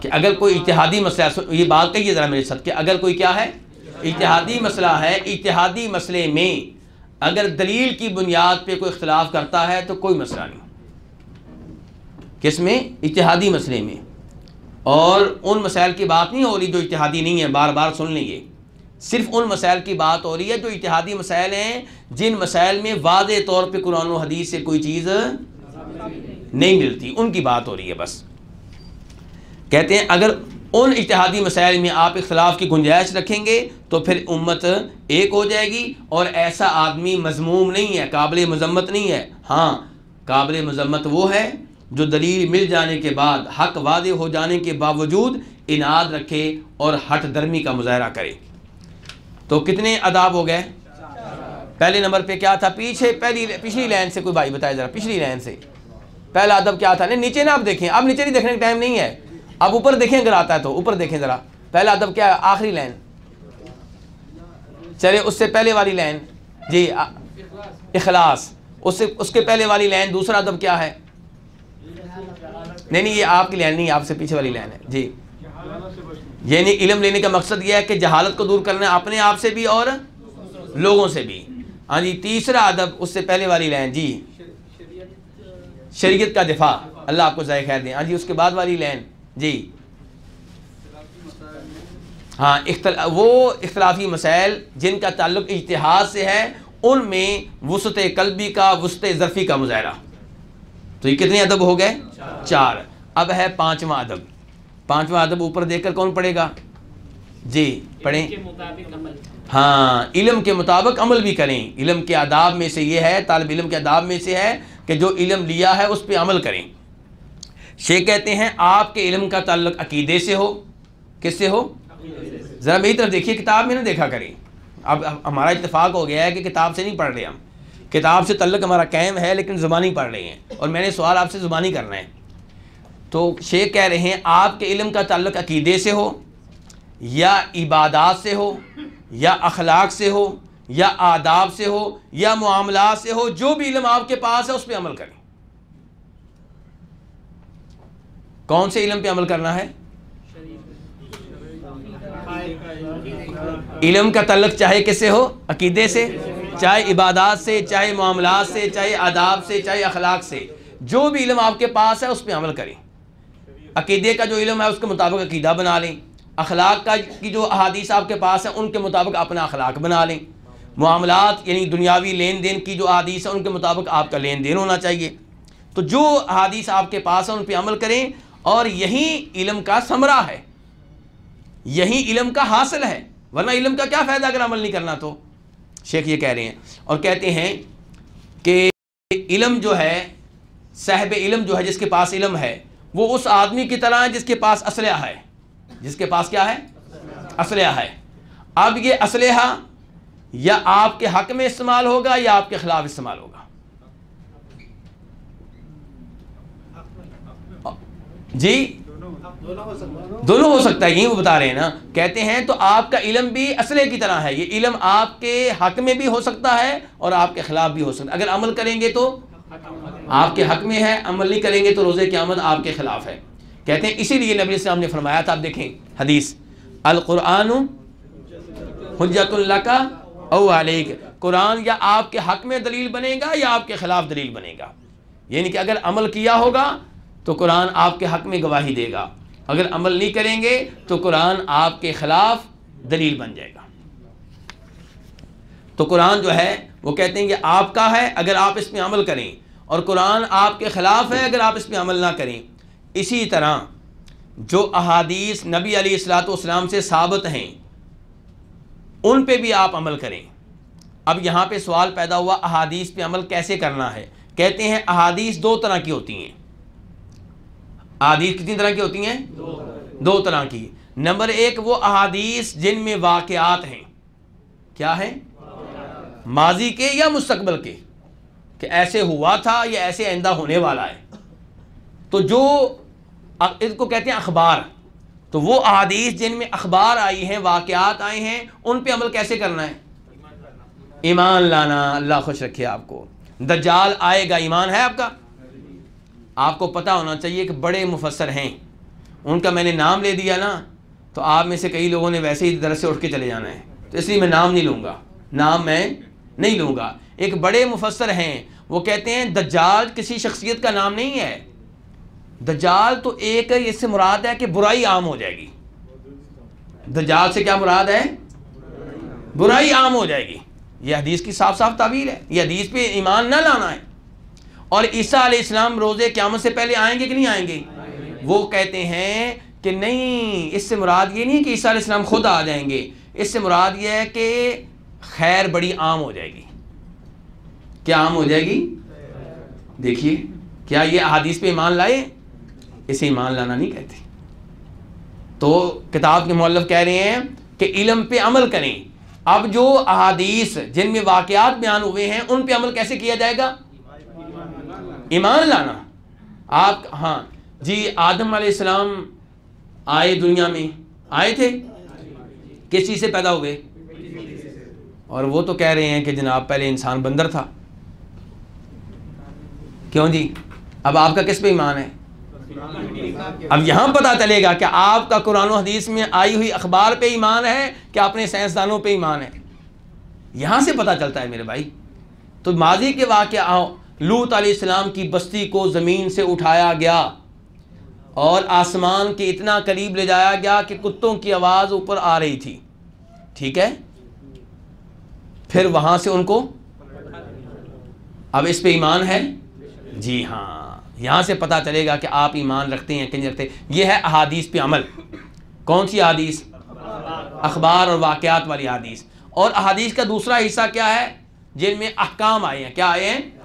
کہ اگر کوئی اتحادی مسئلہ، یہ بات کہیے ذرا میرے ساتھ، کہ اگر کوئی کیا ہے؟ اتحادی مسئلہ ہے، اتحادی مسئلے میں اگر دلیل کی بنیاد پہ کوئی اختلاف کرتا ہے تو کوئی مسئلہ نہیں۔ کس میں؟ اتحادی مسئلے میں۔ اور ان مسائل کی بات نہیں ہو رہی جو اتحادی نہیں ہے بار بار سن لیں گے۔ صرف ان مسائل کی بات ہو رہی ہے جو اتحادی مسائل ہیں، جن مسائل میں واضح طور پہ قرآن و حدیث سے کوئی چیز نہیں ملتی۔ ان کی بات ہو رہی ہے بس۔ کہتے ہیں، اگر ان اتحادی مسائل میں آپ اختلاف کی گنجائش رکھیں گے تو پھر امت ایک ہو جائے گی اور ایسا آدمی مضموم نہیں ہے، قابل مذمت نہیں ہے۔ ہاں قابل مذمت وہ ہے جو دلیل مل جانے کے بعد، حق واضح ہو جانے کے باوجود انعاد رکھے اور ہٹ درمی کا مظاہرہ کرے۔ تو کتنے اداب ہو گئے؟ پہلے نمبر پہ کیا تھا؟ پیچھے، پہلی، پچھلی لائن سے کوئی بھائی بتائے ذرا، پچھلی لائن سے۔ پہلا ادب کیا تھا؟ نہیں، نیچے نا آپ دیکھیں۔ اب نیچے نہیں دیکھنے کا ٹائم نہیں ہے۔ اب اوپر دیکھیں اگر آتا ہے تو، اوپر دیکھیں ذرا۔ پہلا ادب کیا ہے؟ آخری لائن۔ چلے، اس سے پہلے والی لائن۔ جی اخلاص۔ اس سے، اس کے پہلے والی لائن۔ دوسرا ادب کیا ہے؟ نہیں نہیں، یہ آپ کی لائن نہیں آپ سے پیچھے والی لائن ہے۔ جی۔ یعنی علم لینے کا مقصد یہ ہے کہ جہالت کو دور کرنا اپنے آپ سے بھی اور لوگوں سے بھی۔ ہاں جی تیسرا ادب اس سے پہلے والی لائن۔ جی۔ شریعت کا دفاع۔ اللہ آپ کو ذائقہ خیر دیں ہاں جی اس کے بعد والی لائن۔ جی۔ ہاں اختل... وہ اختلافی مسائل جن کا تعلق اجتہاد سے ہے ان میں وسط قلبی کا وسط ظرفی کا مظاہرہ۔ تو یہ کتنے ادب ہو گئے؟ چار۔ اب ہے پانچواں ادب۔ پانچواں ادب اوپر دیکھ کر کون پڑھے گا؟ جی پڑھیں۔ ہاں علم کے مطابق عمل بھی کریں۔ علم کے آداب میں سے یہ ہے طالب علم کے آداب میں سے ہے کہ جو علم لیا ہے اس پہ عمل کریں۔ شیخ کہتے ہیں، آپ کے علم کا تعلق عقیدے سے ہو، کس سے ہو؟ ذرا میری طرف دیکھیے، کتاب میں نہ دیکھا کریں۔ اب اب ہمارا اتفاق ہو گیا ہے کہ کتاب سے نہیں پڑھ رہے ہم۔ کتاب سے تعلق ہمارا قائم ہے، لیکن زبانی پڑھ رہے ہیں۔ اور میں نے سوال آپ سے زبانی کرنا ہے۔ تو شیخ کہہ رہے ہیں، آپ کے علم کا تعلق عقیدے سے ہو، یا عبادات سے ہو، یا اخلاق سے ہو، یا آداب سے ہو، یا معاملات سے ہو، جو بھی علم آپ کے پاس ہے، اس پہ عمل کریں۔ کون سے علم پہ عمل کرنا ہے؟ علم کا تعلق چاہے کس سے ہو، عقیدے سے، چاہے عبادات سے، چاہے معاملات سے، چاہے آداب سے، چاہے اخلاق سے، جو بھی علم آپ کے پاس ہے اس پہ عمل کریں۔ عقیدے کا جو علم ہے، اس کے مطابق عقیدہ بنا لیں۔ اخلاق کا کی جو احادیث آپ کے پاس ہیں، ان کے مطابق اپنا اخلاق بنا لیں۔ معاملات یعنی دنیاوی لین دین کی جو احادیث ہیں، ان کے مطابق آپ کا لین دین ہونا چاہیے۔ تو جو احادیث آپ کے پاس ہیں، ان پہ عمل کریں۔ اور یہی علم کا ثمرہ ہے۔ یہی علم کا حاصل ہے۔ ورنہ علم کا کیا فائدہ اگر عمل نہیں کرنا تو؟ شیخ یہ کہہ رہے ہیں اور کہتے ہیں کہ علم جو ہے، صاحب علم جو ہے، جس کے پاس علم ہے، وہ اس آدمی کی طرح ہے جس کے پاس اسلحہ ہے۔ جس کے پاس کیا ہے؟ اسلحہ ہے۔ اب یہ اسلحہ یا آپ کے حق میں استعمال ہوگا یا آپ کے خلاف استعمال ہوگا۔ جی؟ دونوں ہو سکتا ہے، یہی وہ بتا رہے ہیں نا۔ کہتے ہیں تو آپ کا علم بھی اسلحے کی طرح ہے۔ یہ علم آپ کے حق میں بھی ہو سکتا ہے اور آپ کے خلاف بھی ہو سکتا ہے۔ اگر عمل کریں گے تو آپ کے حق میں ہے، عمل نہیں کریں گے تو روزے قیامت آپ کے خلاف ہے۔ کہتے ہیں، اسی لیے نبی السلام نے فرمایا تھا، آپ دیکھیں حدیث۔ القرآن حجت اللہ کا او علیک۔ قرآن یا آپ کے حق میں دلیل بنے گا یا آپ کے خلاف دلیل بنے گا۔ یعنی کہ اگر عمل کیا ہوگا تو قرآن آپ کے حق میں گواہی دے گا۔ اگر عمل نہیں کریں گے تو قرآن آپ کے خلاف دلیل بن جائے گا۔ تو قرآن جو ہے، وہ کہتے ہیں کہ آپ کا ہے اگر آپ اس میں عمل کریں۔ اور قرآن آپ کے خلاف ہے اگر آپ اس میں عمل نہ کریں۔ اسی طرح جو احادیث نبی علیہ السلاۃ والسلام سے ثابت ہیں، ان پہ بھی آپ عمل کریں۔ اب یہاں پہ سوال پیدا ہوا، احادیث پہ عمل کیسے کرنا ہے؟ کہتے ہیں احادیث دو طرح کی ہوتی ہیں۔ احادیث کتنی طرح کی ہوتی ہیں؟ دو طرح کی۔ نمبر ایک وہ احادیث جن میں واقعات ہیں۔ کیا ہیں؟ ماضی کے یا مستقبل کے؟ کہ ایسے ہوا تھا یا ایسے آئندہ ہونے والا ہے۔ تو جو اس کو کہتے ہیں اخبار۔ تو وہ احادیث جن میں اخبار آئی ہیں، واقعات آئے ہیں، ان پہ عمل کیسے کرنا ہے؟ ایمان لانا۔ اللہ خوش رکھے آپ کو۔ دجال آئے گا، ایمان ہے آپ کا؟ آپ کو پتہ ہونا چاہیے کہ بڑے مفسر ہیں۔ ان کا میں نے نام لے دیا نا، تو آپ میں سے کئی لوگوں نے ویسے ہی درس سے اٹھ کے چلے جانا ہے۔ تو اس لیے میں نام نہیں لوں گا۔ نام میں نہیں لوں گا۔ ایک بڑے مفسر ہیں۔ وہ کہتے ہیں، دجال کسی شخصیت کا نام نہیں ہے۔ دجال تو ایک اس سے مراد ہے کہ برائی عام ہو جائے گی۔ دجال سے کیا مراد ہے؟ برائی عام ہو جائے گی۔ یہ حدیث کی صاف صاف تعبیر ہے۔ یہ حدیث پہ ایمان نہ لانا ہے۔ اور عیسیٰ علیہ السلام روزے قیامت سے پہلے آئیں گے کہ نہیں آئیں گے؟ وہ کہتے ہیں کہ نہیں، اس سے مراد یہ نہیں کہ عیسیٰ علیہ السلام خود آ جائیں گے، اس سے مراد یہ ہے کہ خیر بڑی عام ہو جائے گی۔ کیا عام ہو جائے گی؟ دیکھیے، کیا یہ احادیث پہ ایمان لائے؟ اسے ایمان لانا نہیں کہتے۔ تو کتاب کے مولف کہہ رہے ہیں کہ علم پہ عمل کریں۔ اب جو احادیث جن میں واقعات بیان ہوئے ہیں، ان پہ عمل کیسے کیا جائے گا؟ ایمان لانا۔ آپ ہاں۔ جی آدم علیہ السلام آئے دنیا میں۔ آئے تھے؟ کس چیز سے پیدا ہوئے اور وہ تو کہہ رہے ہیں کہ جناب پہلے انسان بندر تھا۔ کیوں جی؟ اب آپ کا کس پہ ایمان ہے؟ اب یہاں پتا چلے گا کہ آپ کا قرآن و حدیث میں آئی ہوئی اخبار پہ ایمان ہے کہ اپنے سائنسدانوں پہ ایمان ہے۔ یہاں سے پتا چلتا ہے میرے بھائی۔ تو ماضی کے واقعہ لوت علیہ السلام کی بستی کو زمین سے اٹھایا گیا اور آسمان کے اتنا قریب لے جایا گیا کہ کتوں کی آواز اوپر آ رہی تھی۔ ٹھیک ہے؟ پھر وہاں سے ان کو اب اس پہ ایمان ہے؟ جی ہاں۔ یہاں سے پتا چلے گا کہ آپ ایمان رکھتے ہیں کہ نہیں رکھتے۔ یہ ہے احادیث پہ عمل۔ کون سی احادیث؟ اخبار اور واقعات والی احادیث۔ اور احادیث کا دوسرا حصہ کیا ہے؟ جن میں احکام آئے ہیں۔ کیا آئے ہیں؟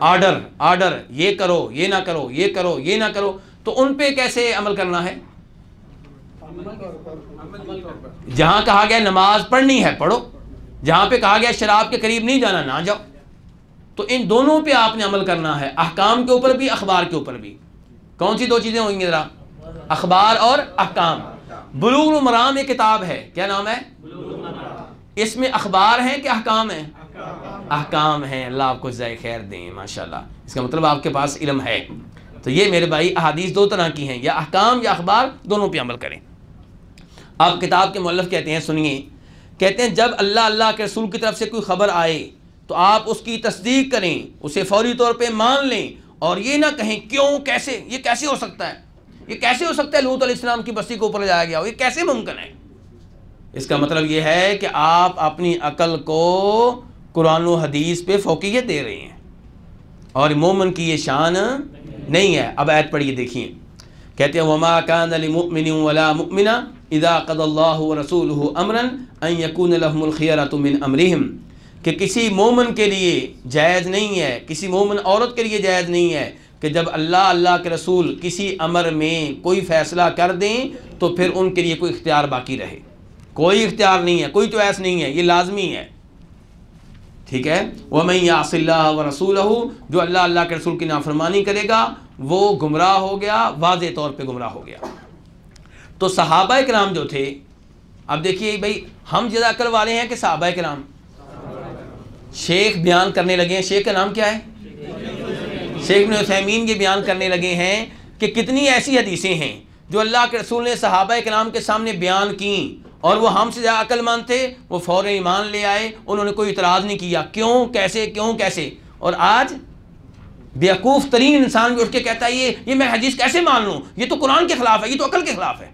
آرڈر آرڈر، یہ کرو، یہ نہ کرو، یہ کرو، یہ نہ کرو، تو ان پہ کیسے عمل کرنا ہے؟ جہاں کہا گیا نماز پڑھنی ہے، پڑھو۔ جہاں پہ کہا گیا شراب کے قریب نہیں جانا، نہ جاؤ۔ تو ان دونوں پہ آپ نے عمل کرنا ہے، احکام کے اوپر بھی، اخبار کے اوپر بھی۔ کون سی دو چیزیں ہوئیں گی ذرا؟ اخبار اور احکام۔ بلوغ المرام ایک کتاب ہے، کیا نام ہے؟ اس میں اخبار ہیں کہ احکام ہیں؟ احکام ہیں، اللہ آپ کو جزائے خیر دیں، ماشاءاللہ۔ اس کا مطلب آپ کے پاس علم ہے۔ تو یہ میرے بھائی احادیث دو طرح کی ہیں، یا احکام یا اخبار، دونوں پہ عمل کریں۔ اب کتاب کے مولف کہتے ہیں، سنیے۔ کہتے ہیں، جب اللہ اللہ کے رسول کی طرف سے کوئی خبر آئے، تو آپ اس کی تصدیق کریں، اسے فوری طور پہ مان لیں۔ اور یہ نہ کہیں، کیوں، کیسے؟ یہ کیسے ہو سکتا ہے؟ یہ کیسے ہو سکتا ہے؟ لوت علیہ السلام کی بستی کو اوپر جایا گیا ہو۔ یہ کیسے ممکن ہے؟ اس کا مطلب یہ ہے کہ آپ اپنی عقل کو قرآن و حدیث پہ فوقیت دے رہے ہیں۔ اور مومن کی یہ شان نہیں ہے۔ اب عید پڑھیے دیکھیے۔ کہتے ہیں، وما کان لمؤمن ولا مؤمنہ اذا قد اللہ ورسولہ امرا ان یکون لهم من امرهم کہ کسی مومن کے لیے جائز نہیں ہے، کسی مومن عورت کے لیے جائز نہیں ہے کہ جب اللہ اللہ کے رسول کسی امر میں کوئی فیصلہ کر دیں تو پھر ان کے لیے کوئی اختیار باقی رہے۔ کوئی اختیار نہیں ہے، کوئی چوائس نہیں ہے، یہ لازمی ہے۔ ٹھیک ہے؟ وہ میں یاس اللہ و رسول جو اللہ اللہ کے رسول کی نافرمانی کرے گا، وہ گمراہ ہو گیا، واضح طور پہ گمراہ ہو گیا۔ تو صحابہ کرام جو تھے، اب دیکھیے بھائی، ہم زیادہ عقل والے ہیں کہ صحابہ کرام؟ شیخ بیان کرنے لگے ہیں۔ شیخ کا نام کیا ہے؟ شیخ بن عثیمین یہ بیان کرنے لگے ہیں کہ کتنی ایسی حدیثیں ہیں جو اللہ کے رسول نے صحابہ کرام کے سامنے بیان کیں۔ اور وہ ہم سے زیادہ عقل مند تھے، وہ فوراً ایمان لے آئے، انہوں نے کوئی اعتراض نہیں کیا۔ کیوں؟ کیسے؟ کیوں؟ کیسے؟ اور آج بیوقوف ترین انسان بھی اٹھ کے کہتا ہے، یہ یہ میں حدیث کیسے مان لوں؟ یہ تو قرآن کے خلاف ہے، یہ تو عقل کے خلاف ہے۔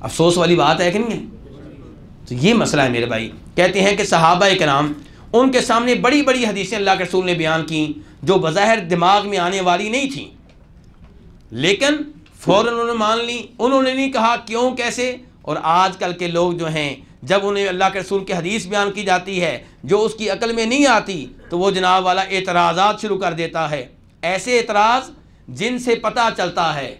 افسوس والی بات ہے کہ نہیں ہے؟ تو یہ مسئلہ ہے میرے بھائی۔ کہتے ہیں کہ صحابہ کرام، ان کے سامنے بڑی بڑی حدیثیں اللہ کے رسول نے بیان کی جو بظاہر دماغ میں آنے والی نہیں تھیں۔ لیکن فوراً انہوں نے مان لی۔ انہوں نے نہیں کہا کیوں، کیسے؟ اور آج کل کے لوگ جو ہیں، جب انہیں اللہ کے رسول کی حدیث بیان کی جاتی ہے، جو اس کی عقل میں نہیں آتی، تو وہ جناب والا اعتراضات شروع کر دیتا ہے۔ ایسے اعتراض جن سے پتہ چلتا ہے۔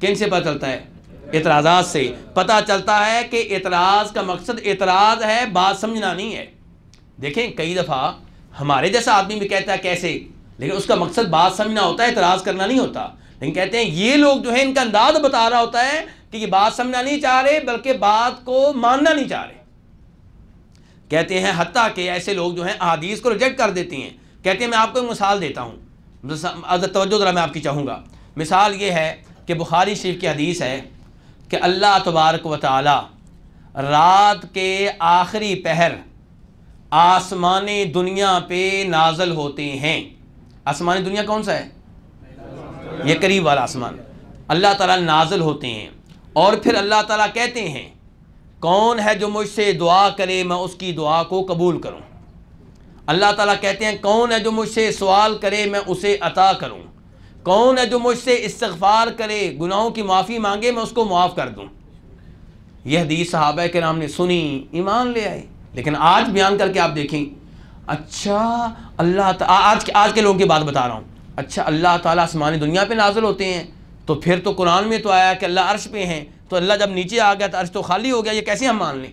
کن سے پتہ چلتا ہے؟ اعتراضات سے۔ پتہ چلتا ہے کہ اعتراض کا مقصد اعتراض ہے، بات سمجھنا نہیں ہے۔ دیکھیں، کئی دفعہ ہمارے جیسا آدمی بھی کہتا ہے کیسے، لیکن اس کا مقصد بات سمجھنا ہوتا ہے، اعتراض کرنا نہیں ہوتا۔ لیکن کہتے ہیں یہ لوگ جو ہے ان کا انداز بتا رہا ہوتا ہے کہ یہ بات سمجھنا نہیں چاہ رہے بلکہ بات کو ماننا نہیں چاہ رہے۔ کہتے ہیں حتیٰ کہ ایسے لوگ جو ہیں احادیث کو ریجیکٹ کر دیتے ہیں۔ کہتے ہیں میں آپ کو ایک مثال دیتا ہوں۔ توجہ ذرا میں آپ کی چاہوں گا۔ مثال یہ ہے کہ بخاری شریف کی حدیث ہے کہ اللہ تبارک و تعالی رات کے آخری پہر آسمان دنیا پہ نازل ہوتے ہیں۔ آسمان دنیا کون سا ہے؟ یہ قریب والا آسمان۔ اللہ تعالیٰ نازل ہوتے ہیں اور پھر اللہ تعالیٰ کہتے ہیں، کون ہے جو مجھ سے دعا کرے، میں اس کی دعا کو قبول کروں۔ اللہ تعالیٰ کہتے ہیں، کون ہے جو مجھ سے سوال کرے، میں اسے عطا کروں۔ کون ہے جو مجھ سے استغفار کرے، گناہوں کی معافی مانگے، میں اس کو معاف کر دوں۔ یہ حدیث صحابہ کے نام نے سنی، ایمان لے آئے۔ لیکن آج بیان کر کے آپ دیکھیں۔ اچھا اللہ تعالیٰ آج آج کے لوگوں کی بات بتا رہا ہوں۔ اچھا اللہ تعالیٰ آسمانی دنیا پہ نازل ہوتے ہیں۔ تو پھر تو قرآن میں تو آیا کہ اللہ عرش پہ ہیں۔ تو اللہ جب نیچے آ گیا تو عرش تو خالی ہو گیا، یہ کیسے ہم مان لیں؟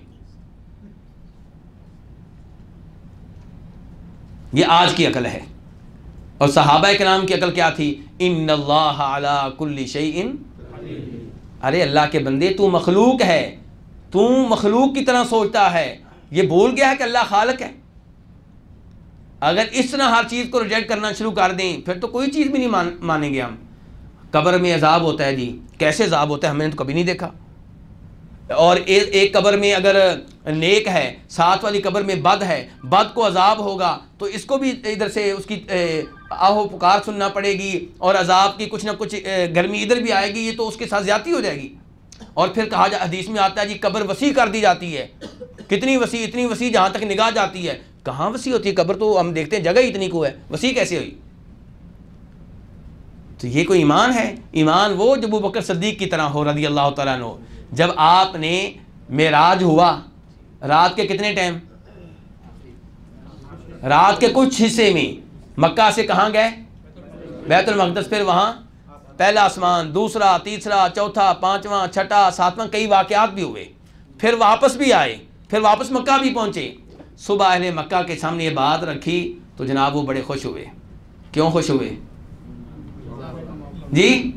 یہ آج کی عقل ہے۔ اور صحابہ کرام کی عقل کیا تھی؟ ان اللہ علی کل شیء ارے اللہ کے بندے، تو مخلوق ہے۔ تو مخلوق کی طرح سوچتا ہے۔ یہ بول گیا ہے کہ اللہ خالق ہے۔ اگر اس طرح ہر چیز کو ریجیکٹ کرنا شروع کر دیں، پھر تو کوئی چیز بھی نہیں مان مانیں گے ہم۔ قبر میں عذاب ہوتا ہے جی۔ کیسے عذاب ہوتا ہے؟ ہم نے تو کبھی نہیں دیکھا۔ اور ایک ایک قبر میں اگر نیک ہے، ساتھ والی قبر میں بد ہے، بد کو عذاب ہوگا، تو اس کو بھی ادھر سے اس کی آہو پکار سننا پڑے گی۔ اور عذاب کی کچھ نہ کچھ گرمی ادھر بھی آئے گی، یہ تو اس کے ساتھ زیادتی ہو جائے گی۔ اور پھر کہا جا حدیث میں آتا ہے جی قبر وسیع کر دی جاتی ہے۔ کتنی وسیع، اتنی وسیع جہاں تک نگاہ جاتی ہے۔ کہاں وسیع ہوتی ہے قبر؟ تو ہم دیکھتے ہیں جگہ ہی اتنی کو ہے۔ وسیع کیسے ہوئی؟ تو یہ کوئی ایمان ہے؟ ایمان وہ جب وہ بکر صدیق کی طرح ہو، رضی اللہ تعالیٰ عنہ، جب آپ نے معراج ہوا، رات کے کتنے ٹائم؟ رات کے کچھ حصے میں۔ مکہ سے کہاں گئے؟ بیت المقدس، پھر وہاں۔ پہلا آسمان، دوسرا، تیسرا، چوتھا، پانچواں، چھٹا، ساتواں، کئی واقعات بھی ہوئے۔ پھر واپس بھی آئے۔ پھر واپس مکہ بھی پہنچے۔ صبح اہل مکہ کے سامنے یہ بات رکھی تو جناب وہ بڑے خوش ہوئے۔ کیوں خوش ہوئے؟ جی؟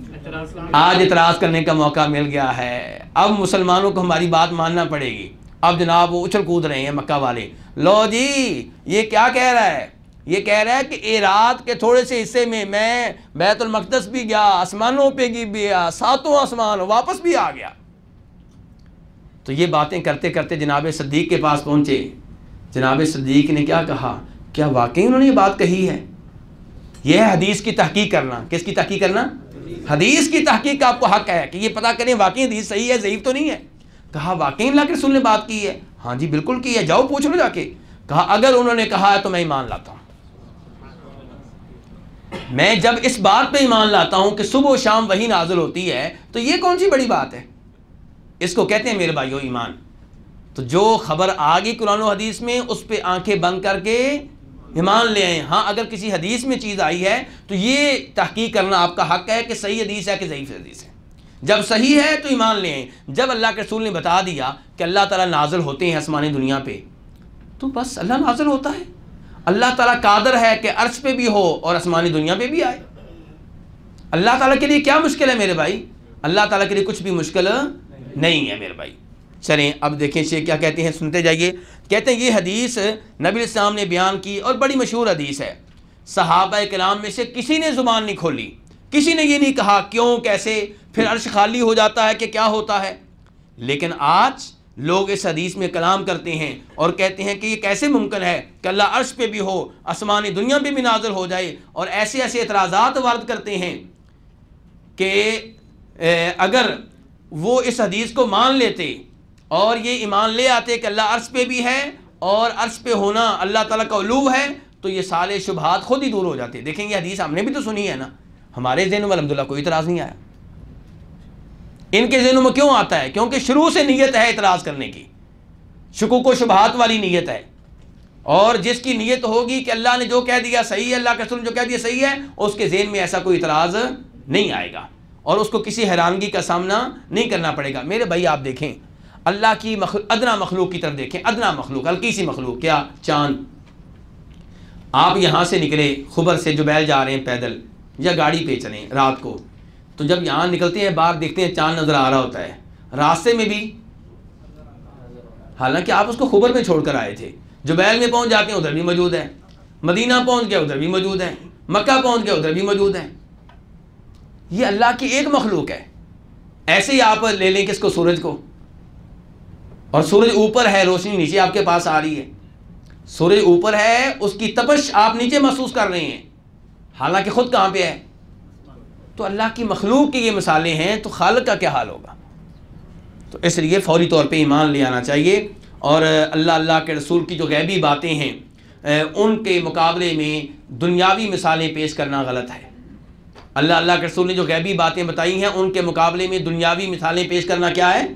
آج اعتراض کرنے کا موقع مل گیا ہے۔ اب مسلمانوں کو ہماری بات ماننا پڑے گی۔ اب جناب وہ اچھل کود رہے ہیں مکہ والے۔ لو جی یہ کیا کہہ رہا ہے؟ یہ کہہ رہا ہے کہ اے رات کے تھوڑے سے حصے میں میں بیت المقدس بھی گیا، آسمانوں پہ بھی گیا، ساتوں آسمان واپس بھی آ گیا۔ تو یہ باتیں کرتے کرتے جناب صدیق کے پاس پہنچے۔ جناب صدیق نے کیا کہا؟ کیا واقعی انہوں نے یہ بات کہی ہے؟ یہ ہے حدیث کی تحقیق کرنا۔ کس کی تحقیق کرنا؟ حدیث کی تحقیق کا آپ کو حق ہے کہ یہ پتا کریں واقعی حدیث صحیح ہے، ضعیف تو نہیں ہے۔ کہا واقعی اللہ کے رسول نے بات کی ہے۔ ہاں جی بالکل کی ہے۔ جاؤ پوچھ لو جا کے۔ کہا اگر انہوں نے کہا ہے تو میں ایمان لاتا ہوں۔ میں جب اس بات پہ ایمان لاتا ہوں کہ صبح و شام وہی نازل ہوتی ہے، تو یہ کون سی بڑی بات ہے؟ اس کو کہتے ہیں میرے بھائیو ایمان۔ تو جو خبر آ گئی قرآن و حدیث میں اس پہ آنکھیں بند کر کے ایمان لے آئیں۔ ہاں اگر کسی حدیث میں چیز آئی ہے تو یہ تحقیق کرنا آپ کا حق ہے کہ صحیح حدیث ہے کہ ضعیف حدیث ہے۔ جب صحیح ہے تو ایمان لے آئیں۔ جب اللہ کے رسول نے بتا دیا کہ اللہ تعالیٰ نازل ہوتے ہیں آسمانی دنیا پہ، تو بس اللہ نازل ہوتا ہے۔ اللہ تعالیٰ قادر ہے کہ عرص پہ بھی ہو اور آسمانی دنیا پہ بھی آئے۔ اللہ تعالیٰ کے لیے کیا مشکل ہے میرے بھائی؟ اللہ تعالیٰ کے لیے کچھ بھی مشکل نہیں ہے میرے بھائی۔ چلیں، اب دیکھیں شیخ کیا کہتے ہیں، سنتے جائیے۔ کہتے ہیں، یہ حدیث نبی السلام نے بیان کی اور بڑی مشہور حدیث ہے۔ صحابہ کلام میں سے کسی نے زبان نہیں کھولی، کسی نے یہ نہیں کہا کیوں، کیسے؟ پھر عرش خالی ہو جاتا ہے کہ کیا ہوتا ہے؟ لیکن آج لوگ اس حدیث میں کلام کرتے ہیں اور کہتے ہیں کہ یہ کیسے ممکن ہے کہ اللہ عرش پہ بھی ہو آسمانی دنیا پہ بھی نازل ہو جائے اور ایسے ایسے اعتراضات وارد کرتے ہیں کہ اگر وہ اس حدیث کو مان لیتے اور یہ ایمان لے آتے کہ اللہ عرض پہ بھی ہے اور عرض پہ ہونا اللہ تعالیٰ کا علو ہے، تو یہ سارے شبہات خود ہی دور ہو جاتے۔ دیکھیں یہ حدیث ہم نے بھی تو سنی ہے نا۔ ہمارے ذہنوں میں الحمد للہ کوئی اعتراض نہیں آیا۔ ان کے ذہنوں میں کیوں آتا ہے؟ کیونکہ شروع سے نیت ہے اعتراض کرنے کی۔ شکوک و شبہات والی نیت ہے۔ اور جس کی نیت ہوگی کہ اللہ نے جو کہہ دیا صحیح ہے، اللہ کے رسول جو کہہ دیا صحیح ہے، اس کے ذہن میں ایسا کوئی اعتراض نہیں آئے گا۔ اور اس کو کسی حیرانگی کا سامنا نہیں کرنا پڑے گا۔ میرے بھائی، آپ دیکھیں۔ اللہ کی مخلوق ادنا مخلوق کی طرف دیکھیں، ادنا مخلوق، ہلکی سی مخلوق، کیا؟ چاند۔ آپ یہاں سے نکلے، خبر سے جو بیل جا رہے ہیں، پیدل، یا گاڑی پہ چلیں رات کو، تو جب یہاں نکلتے ہیں باہر دیکھتے ہیں، چاند نظر آ رہا ہوتا ہے۔ راستے میں بھی، حالانکہ آپ اس کو خبر میں چھوڑ کر آئے تھے۔ جو بیل میں پہنچ جاتے ہیں، ادھر بھی موجود ہے مدینہ پہنچ گیا، ادھر بھی موجود ہے مکہ پہنچ گیا، ادھر بھی موجود ہے یہ اللہ کی ایک مخلوق ہے۔ ایسے ہی آپ لے لیں کس کو؟ سورج کو۔ اور سورج اوپر ہے، روشنی نیچے آپ کے پاس آ رہی ہے۔ سورج اوپر ہے، اس کی تپش آپ نیچے محسوس کر رہے ہیں۔ حالانکہ خود کہاں پہ ہے؟ تو اللہ کی مخلوق کی یہ مثالیں ہیں، تو خالق کا کیا حال ہوگا؟ تو اس لیے فوری طور پہ ایمان لے آنا چاہیے۔ اور اللہ اللہ کے رسول کی جو غیبی باتیں ہیں ان کے مقابلے میں دنیاوی مثالیں پیش کرنا غلط ہے۔ اللہ اللہ کے رسول نے جو غیبی باتیں بتائی ہیں، ان کے مقابلے میں دنیاوی مثالیں پیش کرنا کیا ہے؟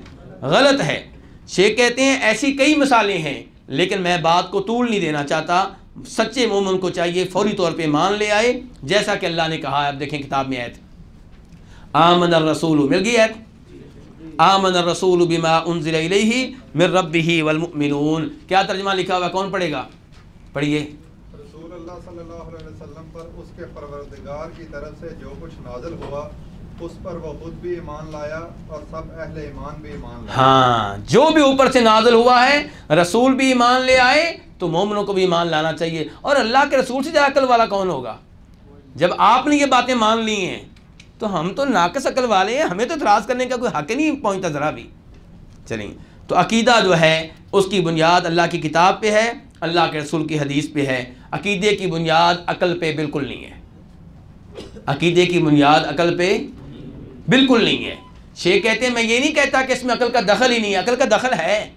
غلط ہے۔ شیخ کہتے ہیں ایسی کئی مثالیں ہیں، لیکن میں بات کو طول نہیں دینا چاہتا۔ سچے مومن کو چاہیے فوری طور پہ مان لے آئے، جیسا کہ اللہ نے کہا ہے اب دیکھیں کتاب میں آیت۔ آمن الرسول مل گئی آیت۔ آمن الرسول بما انزل الیہ من ربہ والمؤمنون۔ کیا ترجمہ لکھا ہوا کون پڑھے گا؟ پڑھیے۔
رسول اللہ صلی اللہ علیہ وسلم پر اس کے پروردگار کی طرف سے جو کچھ نازل ہوا اس پر وہ خود بھی ایمان لایا اور سب اہل ایمان بھی ایمان لایا
ہاں جو بھی اوپر سے نازل ہوا ہے، رسول بھی ایمان لے آئے تو مومنوں کو بھی ایمان لانا چاہیے۔ اور اللہ کے رسول سے زیادہ عقل والا کون ہوگا؟ جب آپ نے یہ باتیں مان لی ہیں، تو ہم تو ناقص عقل والے ہیں، ہمیں تو اعتراض کرنے کا کوئی حق نہیں پہنچتا ذرا بھی۔ چلیں، تو عقیدہ جو ہے، اس کی بنیاد اللہ کی کتاب پہ ہے، اللہ کے رسول کی حدیث پہ ہے۔ عقیدے کی بنیاد عقل پہ بالکل نہیں ہے۔ عقیدے کی بنیاد عقل پہ بالکل نہیں ہے۔ شیخ کہتے ہیں، میں یہ نہیں کہتا کہ اس میں عقل کا دخل ہی نہیں ہے۔ عقل کا دخل ہے۔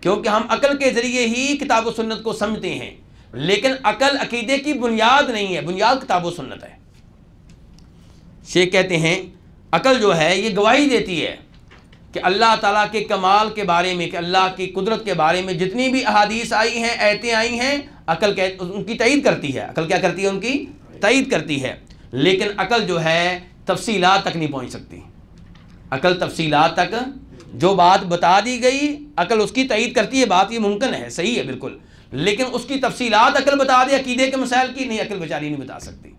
کیونکہ ہم عقل کے ذریعے ہی کتاب و سنت کو سمجھتے ہیں۔ لیکن عقل عقیدے کی بنیاد نہیں ہے۔ بنیاد کتاب و سنت ہے۔ شیخ کہتے ہیں، عقل جو ہے، یہ گواہی دیتی ہے کہ اللہ تعالیٰ کے کمال کے بارے میں، کہ اللہ کی قدرت کے بارے میں جتنی بھی احادیث آئی ہیں، ایتیں آئی ہیں، عقل کہ ان کی تعید کرتی ہے۔ عقل کیا کرتی ہے؟ ان کی تعید کرتی ہے۔ لیکن عقل جو ہے تفصیلات تک نہیں پہنچ سکتی۔ عقل تفصیلات تک جو بات بتا دی گئی، عقل اس کی تعید کرتی ہے، بات یہ ممکن ہے، صحیح ہے، بالکل۔ لیکن اس کی تفصیلات عقل بتا دے، عقیدے کے مسائل کی نہیں، عقل بیچاری نہیں بتا سکتی۔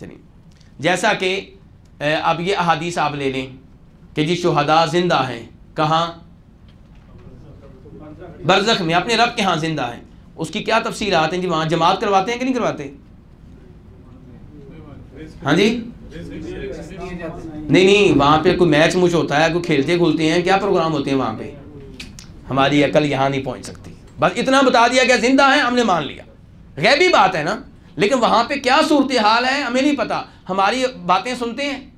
چلیے۔ جیسا کہ اب یہ احادیث آپ لے لیں کہ جی شہداء زندہ ہیں، کہاں؟ برزخ میں، اپنے رب کے ہاں زندہ ہیں۔ اس کی کیا تفصیلات ہیں؟ جی وہاں جماعت کرواتے ہیں کہ نہیں کرواتے؟ ہاں جی؟ نہیں نہیں، وہاں پہ کوئی میچ مچ ہوتا ہے، کوئی کھیلتے کھولتے ہیں، کیا پروگرام ہوتے ہیں وہاں پہ؟ ہماری عقل یہاں نہیں پہنچ سکتی۔ بس اتنا بتا دیا کہ زندہ ہے ہم نے مان لیا۔ غیبی بات ہے نا؟ لیکن وہاں پہ کیا صورتحال ہے، ہمیں نہیں پتا۔ ہماری باتیں سنتے ہیں؟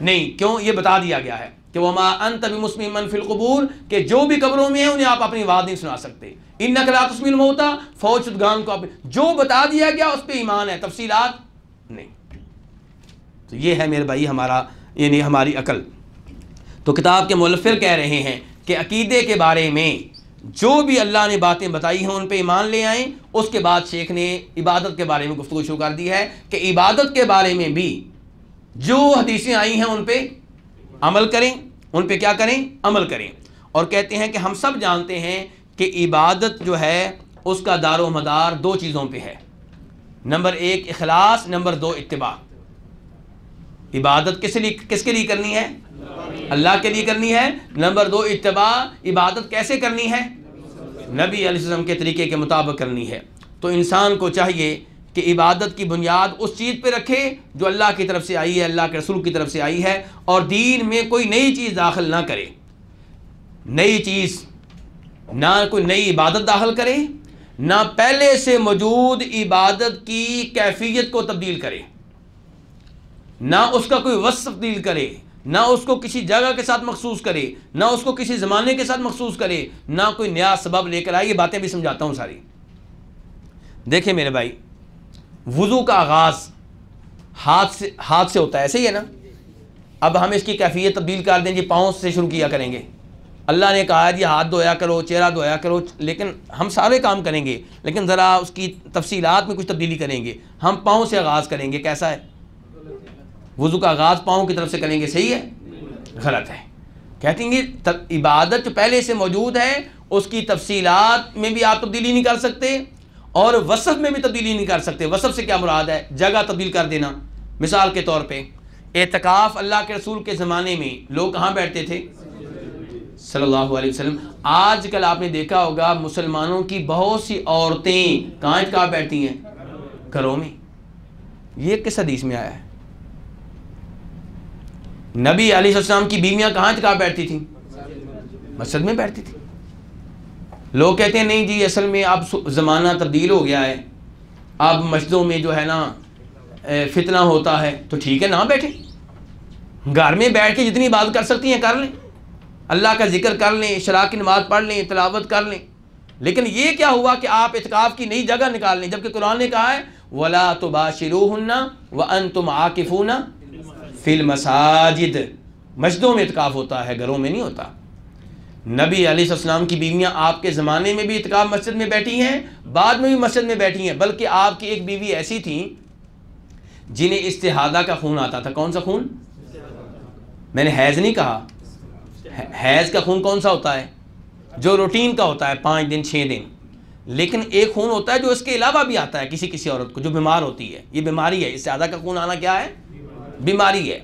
نہیں، کیوں؟ یہ بتا دیا گیا ہے کہ وہ ماں انت مسلم فی القبور کہ جو بھی قبروں میں ہیں، انہیں آپ اپنی بات نہیں سنا سکتے۔ ان نقلات اسمل ہوتا فوج شدگان کو جو بتا دیا گیا، اس پہ ایمان ہے۔ تفصیلات؟ نہیں۔ تو یہ ہے میرے بھائی ہمارا یعنی ہماری عقل۔ تو کتاب کے مولفر کہہ رہے ہیں کہ عقیدے کے بارے میں جو بھی اللہ نے باتیں بتائی ہیں ان پہ ایمان لے آئیں۔ اس کے بعد شیخ نے عبادت کے بارے میں گفتگو شروع کر دی ہے کہ عبادت کے بارے میں بھی جو حدیثیں آئی ہیں ان پہ عمل کریں۔ ان پہ کیا کریں؟ عمل کریں۔ اور کہتے ہیں کہ ہم سب جانتے ہیں کہ عبادت جو ہے، اس کا دار و مدار دو چیزوں پہ ہے۔ نمبر ایک، اخلاص، نمبر دو، اتباع۔ عبادت کس لیے کس کے لیے کرنی ہے؟ اللہ کے لیے کرنی ہے۔ نمبر دو، اتباع، عبادت کیسے کرنی ہے؟ نبی علیہ السلام کے طریقے کے مطابق کرنی ہے۔ تو انسان کو چاہیے کہ عبادت کی بنیاد اس چیز پہ رکھے جو اللہ کی طرف سے آئی ہے، اللہ کے رسول کی طرف سے آئی ہے اور دین میں کوئی نئی چیز داخل نہ کرے۔ نئی چیز، نہ کوئی نئی عبادت داخل کرے، نہ پہلے سے موجود عبادت کی کیفیت کو تبدیل کرے۔ نہ اس کا کوئی وصف تبدیل کرے، نہ اس کو کسی جگہ کے ساتھ مخصوص کرے، نہ اس کو کسی زمانے کے ساتھ مخصوص کرے، نہ کوئی نیا سبب لے کر آئے، یہ باتیں بھی سمجھاتا ہوں ساری۔ دیکھیں میرے بھائی، وضو کا آغاز ہاتھ سے ہاتھ سے ہوتا ہے ایسے ہی ہے نا؟ اب ہم اس کی کیفیت تبدیل کر دیں جی پاؤں سے شروع کیا کریں گے۔ اللہ نے کہا جی ہاتھ دھویا کرو، چہرہ دھویا کرو، لیکن ہم سارے کام کریں گے، لیکن ذرا اس کی تفصیلات میں کچھ تبدیلی کریں گے۔ ہم پاؤں سے آغاز کریں گے، کیسا ہے؟ وضو کا آغاز پاؤں کی طرف سے کریں گے صحیح ہے؟ غلط ہے۔ کہتے ہیں کہ عبادت جو پہلے سے موجود ہے اس کی تفصیلات میں بھی آپ تبدیلی نہیں کر سکتے اور وصف میں بھی تبدیلی نہیں کر سکتے۔ وصف سے کیا مراد ہے؟ جگہ تبدیل کر دینا۔ مثال کے طور پہ اعتکاف اللہ کے رسول کے زمانے میں لوگ کہاں بیٹھتے تھے؟ صلی اللہ علیہ وسلم۔ آج کل آپ نے دیکھا ہوگا مسلمانوں کی بہت سی عورتیں کہاں کہاں بیٹھتی ہیں؟ گھروں میں۔ یہ کس حدیث میں آیا ہے؟ نبی علیہ السلام کی بیویاں کہاں کہاں بیٹھتی تھیں؟ مسجد میں بیٹھتی تھی لوگ کہتے ہیں نہیں جی اصل میں اب زمانہ تبدیل ہو گیا ہے۔ اب مسجدوں میں جو ہے نا فتنہ ہوتا ہے۔ تو ٹھیک ہے، نہ بیٹھے۔ گھر میں بیٹھ کے جتنی بات کر سکتی ہیں، کر لیں۔ اللہ کا ذکر کر لیں اشراق کی نماز پڑھ لیں، تلاوت کر لیں۔ لیکن یہ کیا ہوا کہ آپ اعتکاف کی نئی جگہ نکال لیں؟ جبکہ قرآن نے کہا ہے، ولا تو باشرو ہننا و ان تم آکف فل مساجد مسجدوں میں اعتکاف ہوتا ہے، گھروں میں نہیں ہوتا۔ نبی علیہ السلام کی بیویاں آپ کے زمانے میں بھی اعتکاف مسجد میں بیٹھی ہیں، بعد میں بھی مسجد میں بیٹھی ہیں، بلکہ آپ کی ایک بیوی ایسی تھیں جنہیں استحادہ کا خون آتا تھا۔ کون سا خون؟ میں نے حیض نہیں کہا۔ حیض کا خون کون سا ہوتا ہے؟ جو روٹین کا ہوتا ہے، پانچ دن، چھ دن۔ لیکن ایک خون ہوتا ہے جو اس کے علاوہ بھی آتا ہے، کسی کسی عورت کو جو بیمار ہوتی ہے۔ یہ بیماری ہے، استحادہ کا خون آنا کیا ہے؟ بیماری ہے۔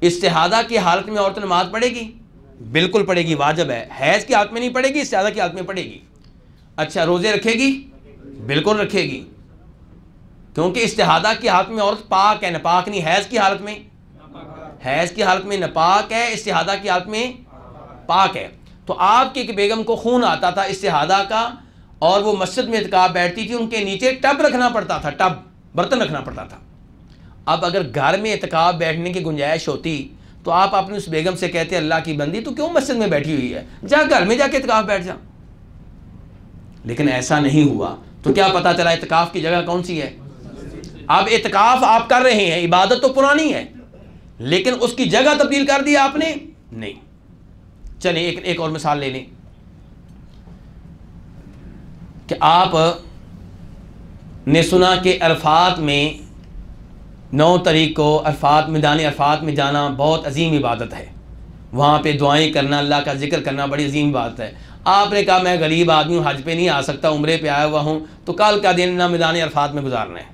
استحادہ کی حالت میں عورت نماز پڑھے گی؟ بالکل پڑھے گی، واجب ہے۔ حیض کی حالت میں نہیں پڑھے گی، استحادہ کی حالت میں پڑھے گی۔ اچھا روزے رکھے گی؟ بالکل رکھے گی۔ کیونکہ استحادہ کی حالت میں عورت پاک ہے نپاک نہیں۔ حیض کی حالت میں؟ حیض کی حالت میں نپاک ہے، استحادہ کی حالت میں پاک ہے۔ تو آپ کی ایک بیگم کو خون آتا تھا استحادہ کا اور وہ مسجد میں اتکاب بیٹھتی تھی، ان کے نیچے ٹب رکھنا پڑتا تھا، ٹب، برتن رکھنا پڑتا تھا۔ اب اگر گھر میں اتکاب بیٹھنے کی گنجائش ہوتی تو آپ اپنی اس بیگم سے کہتے اللہ کی بندی، تو کیوں مسجد میں بیٹھی ہوئی ہے؟ جا گھر میں جا کے اتکاف بیٹھ جا۔ لیکن ایسا نہیں ہوا۔ تو کیا پتا چلا اتکاف کی جگہ کون سی ہے؟ اب اعتکاف آپ کر رہے ہیں، عبادت تو پرانی ہے۔ لیکن اس کی جگہ تبدیل کر دی آپ نے؟ نہیں۔ چلیں ایک ایک اور مثال لے لیں۔ کہ آپ نے سنا کہ عرفات میں نو تاریخ کو عرفات میدان عرفات میں جانا بہت عظیم عبادت ہے۔ وہاں پہ دعائیں کرنا، اللہ کا ذکر کرنا بڑی عظیم بات ہے۔ آپ نے کہا میں غریب آدمی ہوں، حج پہ نہیں آ سکتا، عمرے پہ آیا ہوا ہوں، تو کل کا دن نہ میدان عرفات میں گزارنا ہے۔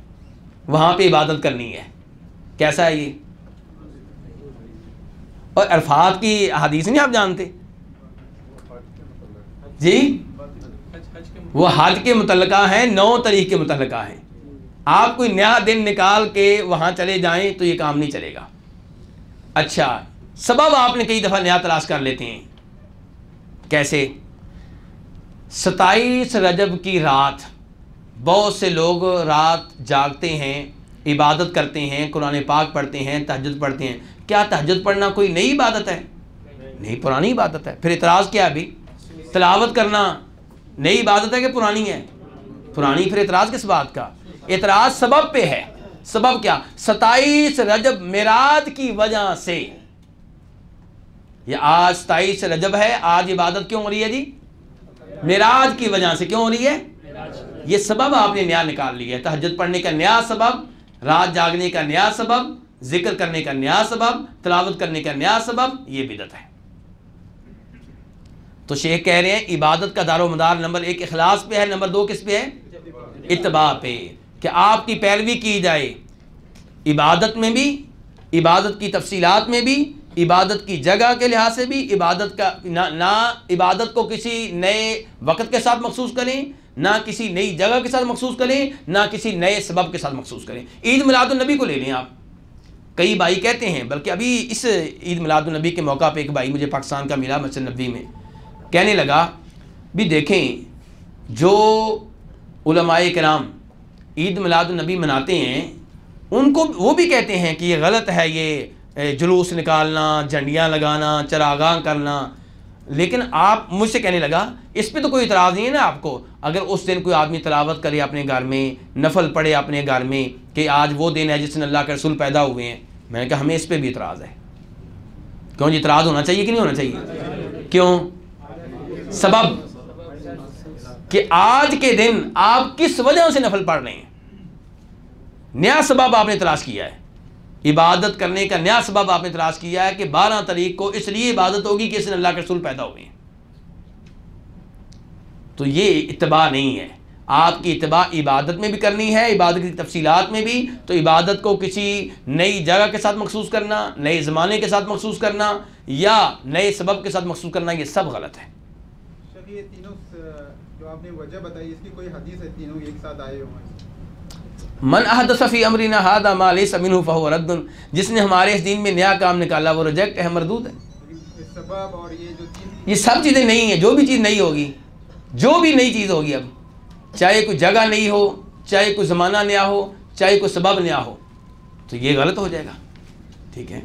وہاں پہ عبادت کرنی ہے۔ کیسا ہے یہ؟ اور عرفات کی حدیث نہیں آپ جانتے؟ جی؟ وہ حج کے متعلقہ ہیں، نو تاریخ کے متعلقہ ہیں۔ آپ کوئی نیا دن نکال کے وہاں چلے جائیں تو یہ کام نہیں چلے گا۔ اچھا سبب آپ نے کئی دفعہ نیا تلاش کر لیتے ہیں۔ کیسے؟ ستائیس رجب کی رات، بہت سے لوگ رات جاگتے ہیں، عبادت کرتے ہیں، قرآن پاک پڑھتے ہیں، تہجد پڑھتے ہیں۔ کیا تہجد پڑھنا کوئی نئی عبادت ہے؟ نہیں پرانی عبادت ہے۔ پھر اعتراض کیا ابھی؟ تلاوت کرنا نئی عبادت ہے کہ پرانی ہے؟ پرانی، پھر اعتراض کس بات کا؟ اعتراض سبب پہ ہے۔ سبب کیا؟ ستائیس رجب میراج کی وجہ سے۔ یہ آج ستائیس رجب ہے، آج عبادت کیوں ہو رہی ہے جی؟ میراج کی وجہ سے کیوں ہو رہی ہے؟ یہ سبب آپ نے نیا نکال لیا ہے۔ تہجد پڑھنے کا نیا سبب، رات جاگنے کا نیا سبب، ذکر کرنے کا نیا سبب، تلاوت کرنے کا نیا سبب، یہ بدت ہے۔ تو شیخ کہہ رہے ہیں، عبادت کا دار و مدار نمبر ایک اخلاص پہ ہے، نمبر دو کس پہ ہے؟ اتباع پہ۔ کہ آپ کی پیروی کی جائے۔ عبادت میں بھی، عبادت کی تفصیلات میں بھی، عبادت کی جگہ کے لحاظ سے بھی، عبادت کا، نہ عبادت کو کسی نئے وقت کے ساتھ مخصوص کریں، نہ کسی نئی جگہ کے ساتھ مخصوص کریں، نہ کسی نئے سبب کے ساتھ مخصوص کریں۔ عید میلاد النبی کو لے لیں آپ۔ کئی بھائی کہتے ہیں، بلکہ ابھی اس عید میلاد النبی کے موقع پہ ایک بھائی مجھے پاکستان کا ملا مسجد نبی میں کہنے لگا، بھی دیکھیں، جو علماء کرام عید میلاد النبی مناتے ہیں، ان کو وہ بھی کہتے ہیں کہ یہ غلط ہے، یہ جلوس نکالنا، جھنڈیاں لگانا، چراغاں کرنا۔ لیکن آپ مجھ سے کہنے لگا، اس پہ تو کوئی اعتراض نہیں ہے نا آپ کو۔ اگر اس دن کوئی آدمی تلاوت کرے اپنے گھر میں، نفل پڑے اپنے گھر میں کہ آج وہ دن ہے جس دن اللہ کے رسول پیدا ہوئے ہیں، میں نے کہا ہمیں اس پہ بھی اعتراض ہے۔ کیوں جی اعتراض ہونا چاہیے کہ نہیں ہونا چاہیے؟ کیوں؟ سبب کہ آج کے دن آپ کس وجہ سے نفل پڑھ رہے ہیں؟ نیا سبب آپ نے تلاش کیا ہے۔ عبادت کرنے کا نیا سبب آپ نے تلاش کیا ہے کہ بارہ تاریخ کو اس لیے عبادت ہوگی کہ اس نے اللہ کے رسول پیدا ہوئے ہیں۔ تو یہ اتباع نہیں ہے۔ آپ کی اتباع عبادت میں بھی کرنی ہے، عبادت کی تفصیلات میں بھی۔ تو عبادت کو کسی نئی جگہ کے ساتھ مخصوص کرنا، نئے زمانے کے ساتھ مخصوص کرنا یا نئے سبب کے ساتھ مخصوص کرنا، یہ سب غلط ہے۔
یہ تینوں جو آپ نے وجہ بتائی، اس کی کوئی حدیث ہے؟ تینوں ایک ساتھ آئے ہوئے
من احدث فی امرنا هذا ما ليس منه فهو رد. جس نے ہمارے اس دین میں نیا کام نکالا، وہ ریجیکٹ ہے مردود ہے
یہ
سب چیزیں نہیں ہیں، جو بھی چیز نہیں ہوگی، جو بھی نئی چیز ہوگی اب، چاہے کوئی جگہ نئی ہو، چاہے کوئی زمانہ نیا ہو، چاہے کوئی سبب نیا ہو، تو یہ غلط ہو جائے گا. ٹھیک ہے؟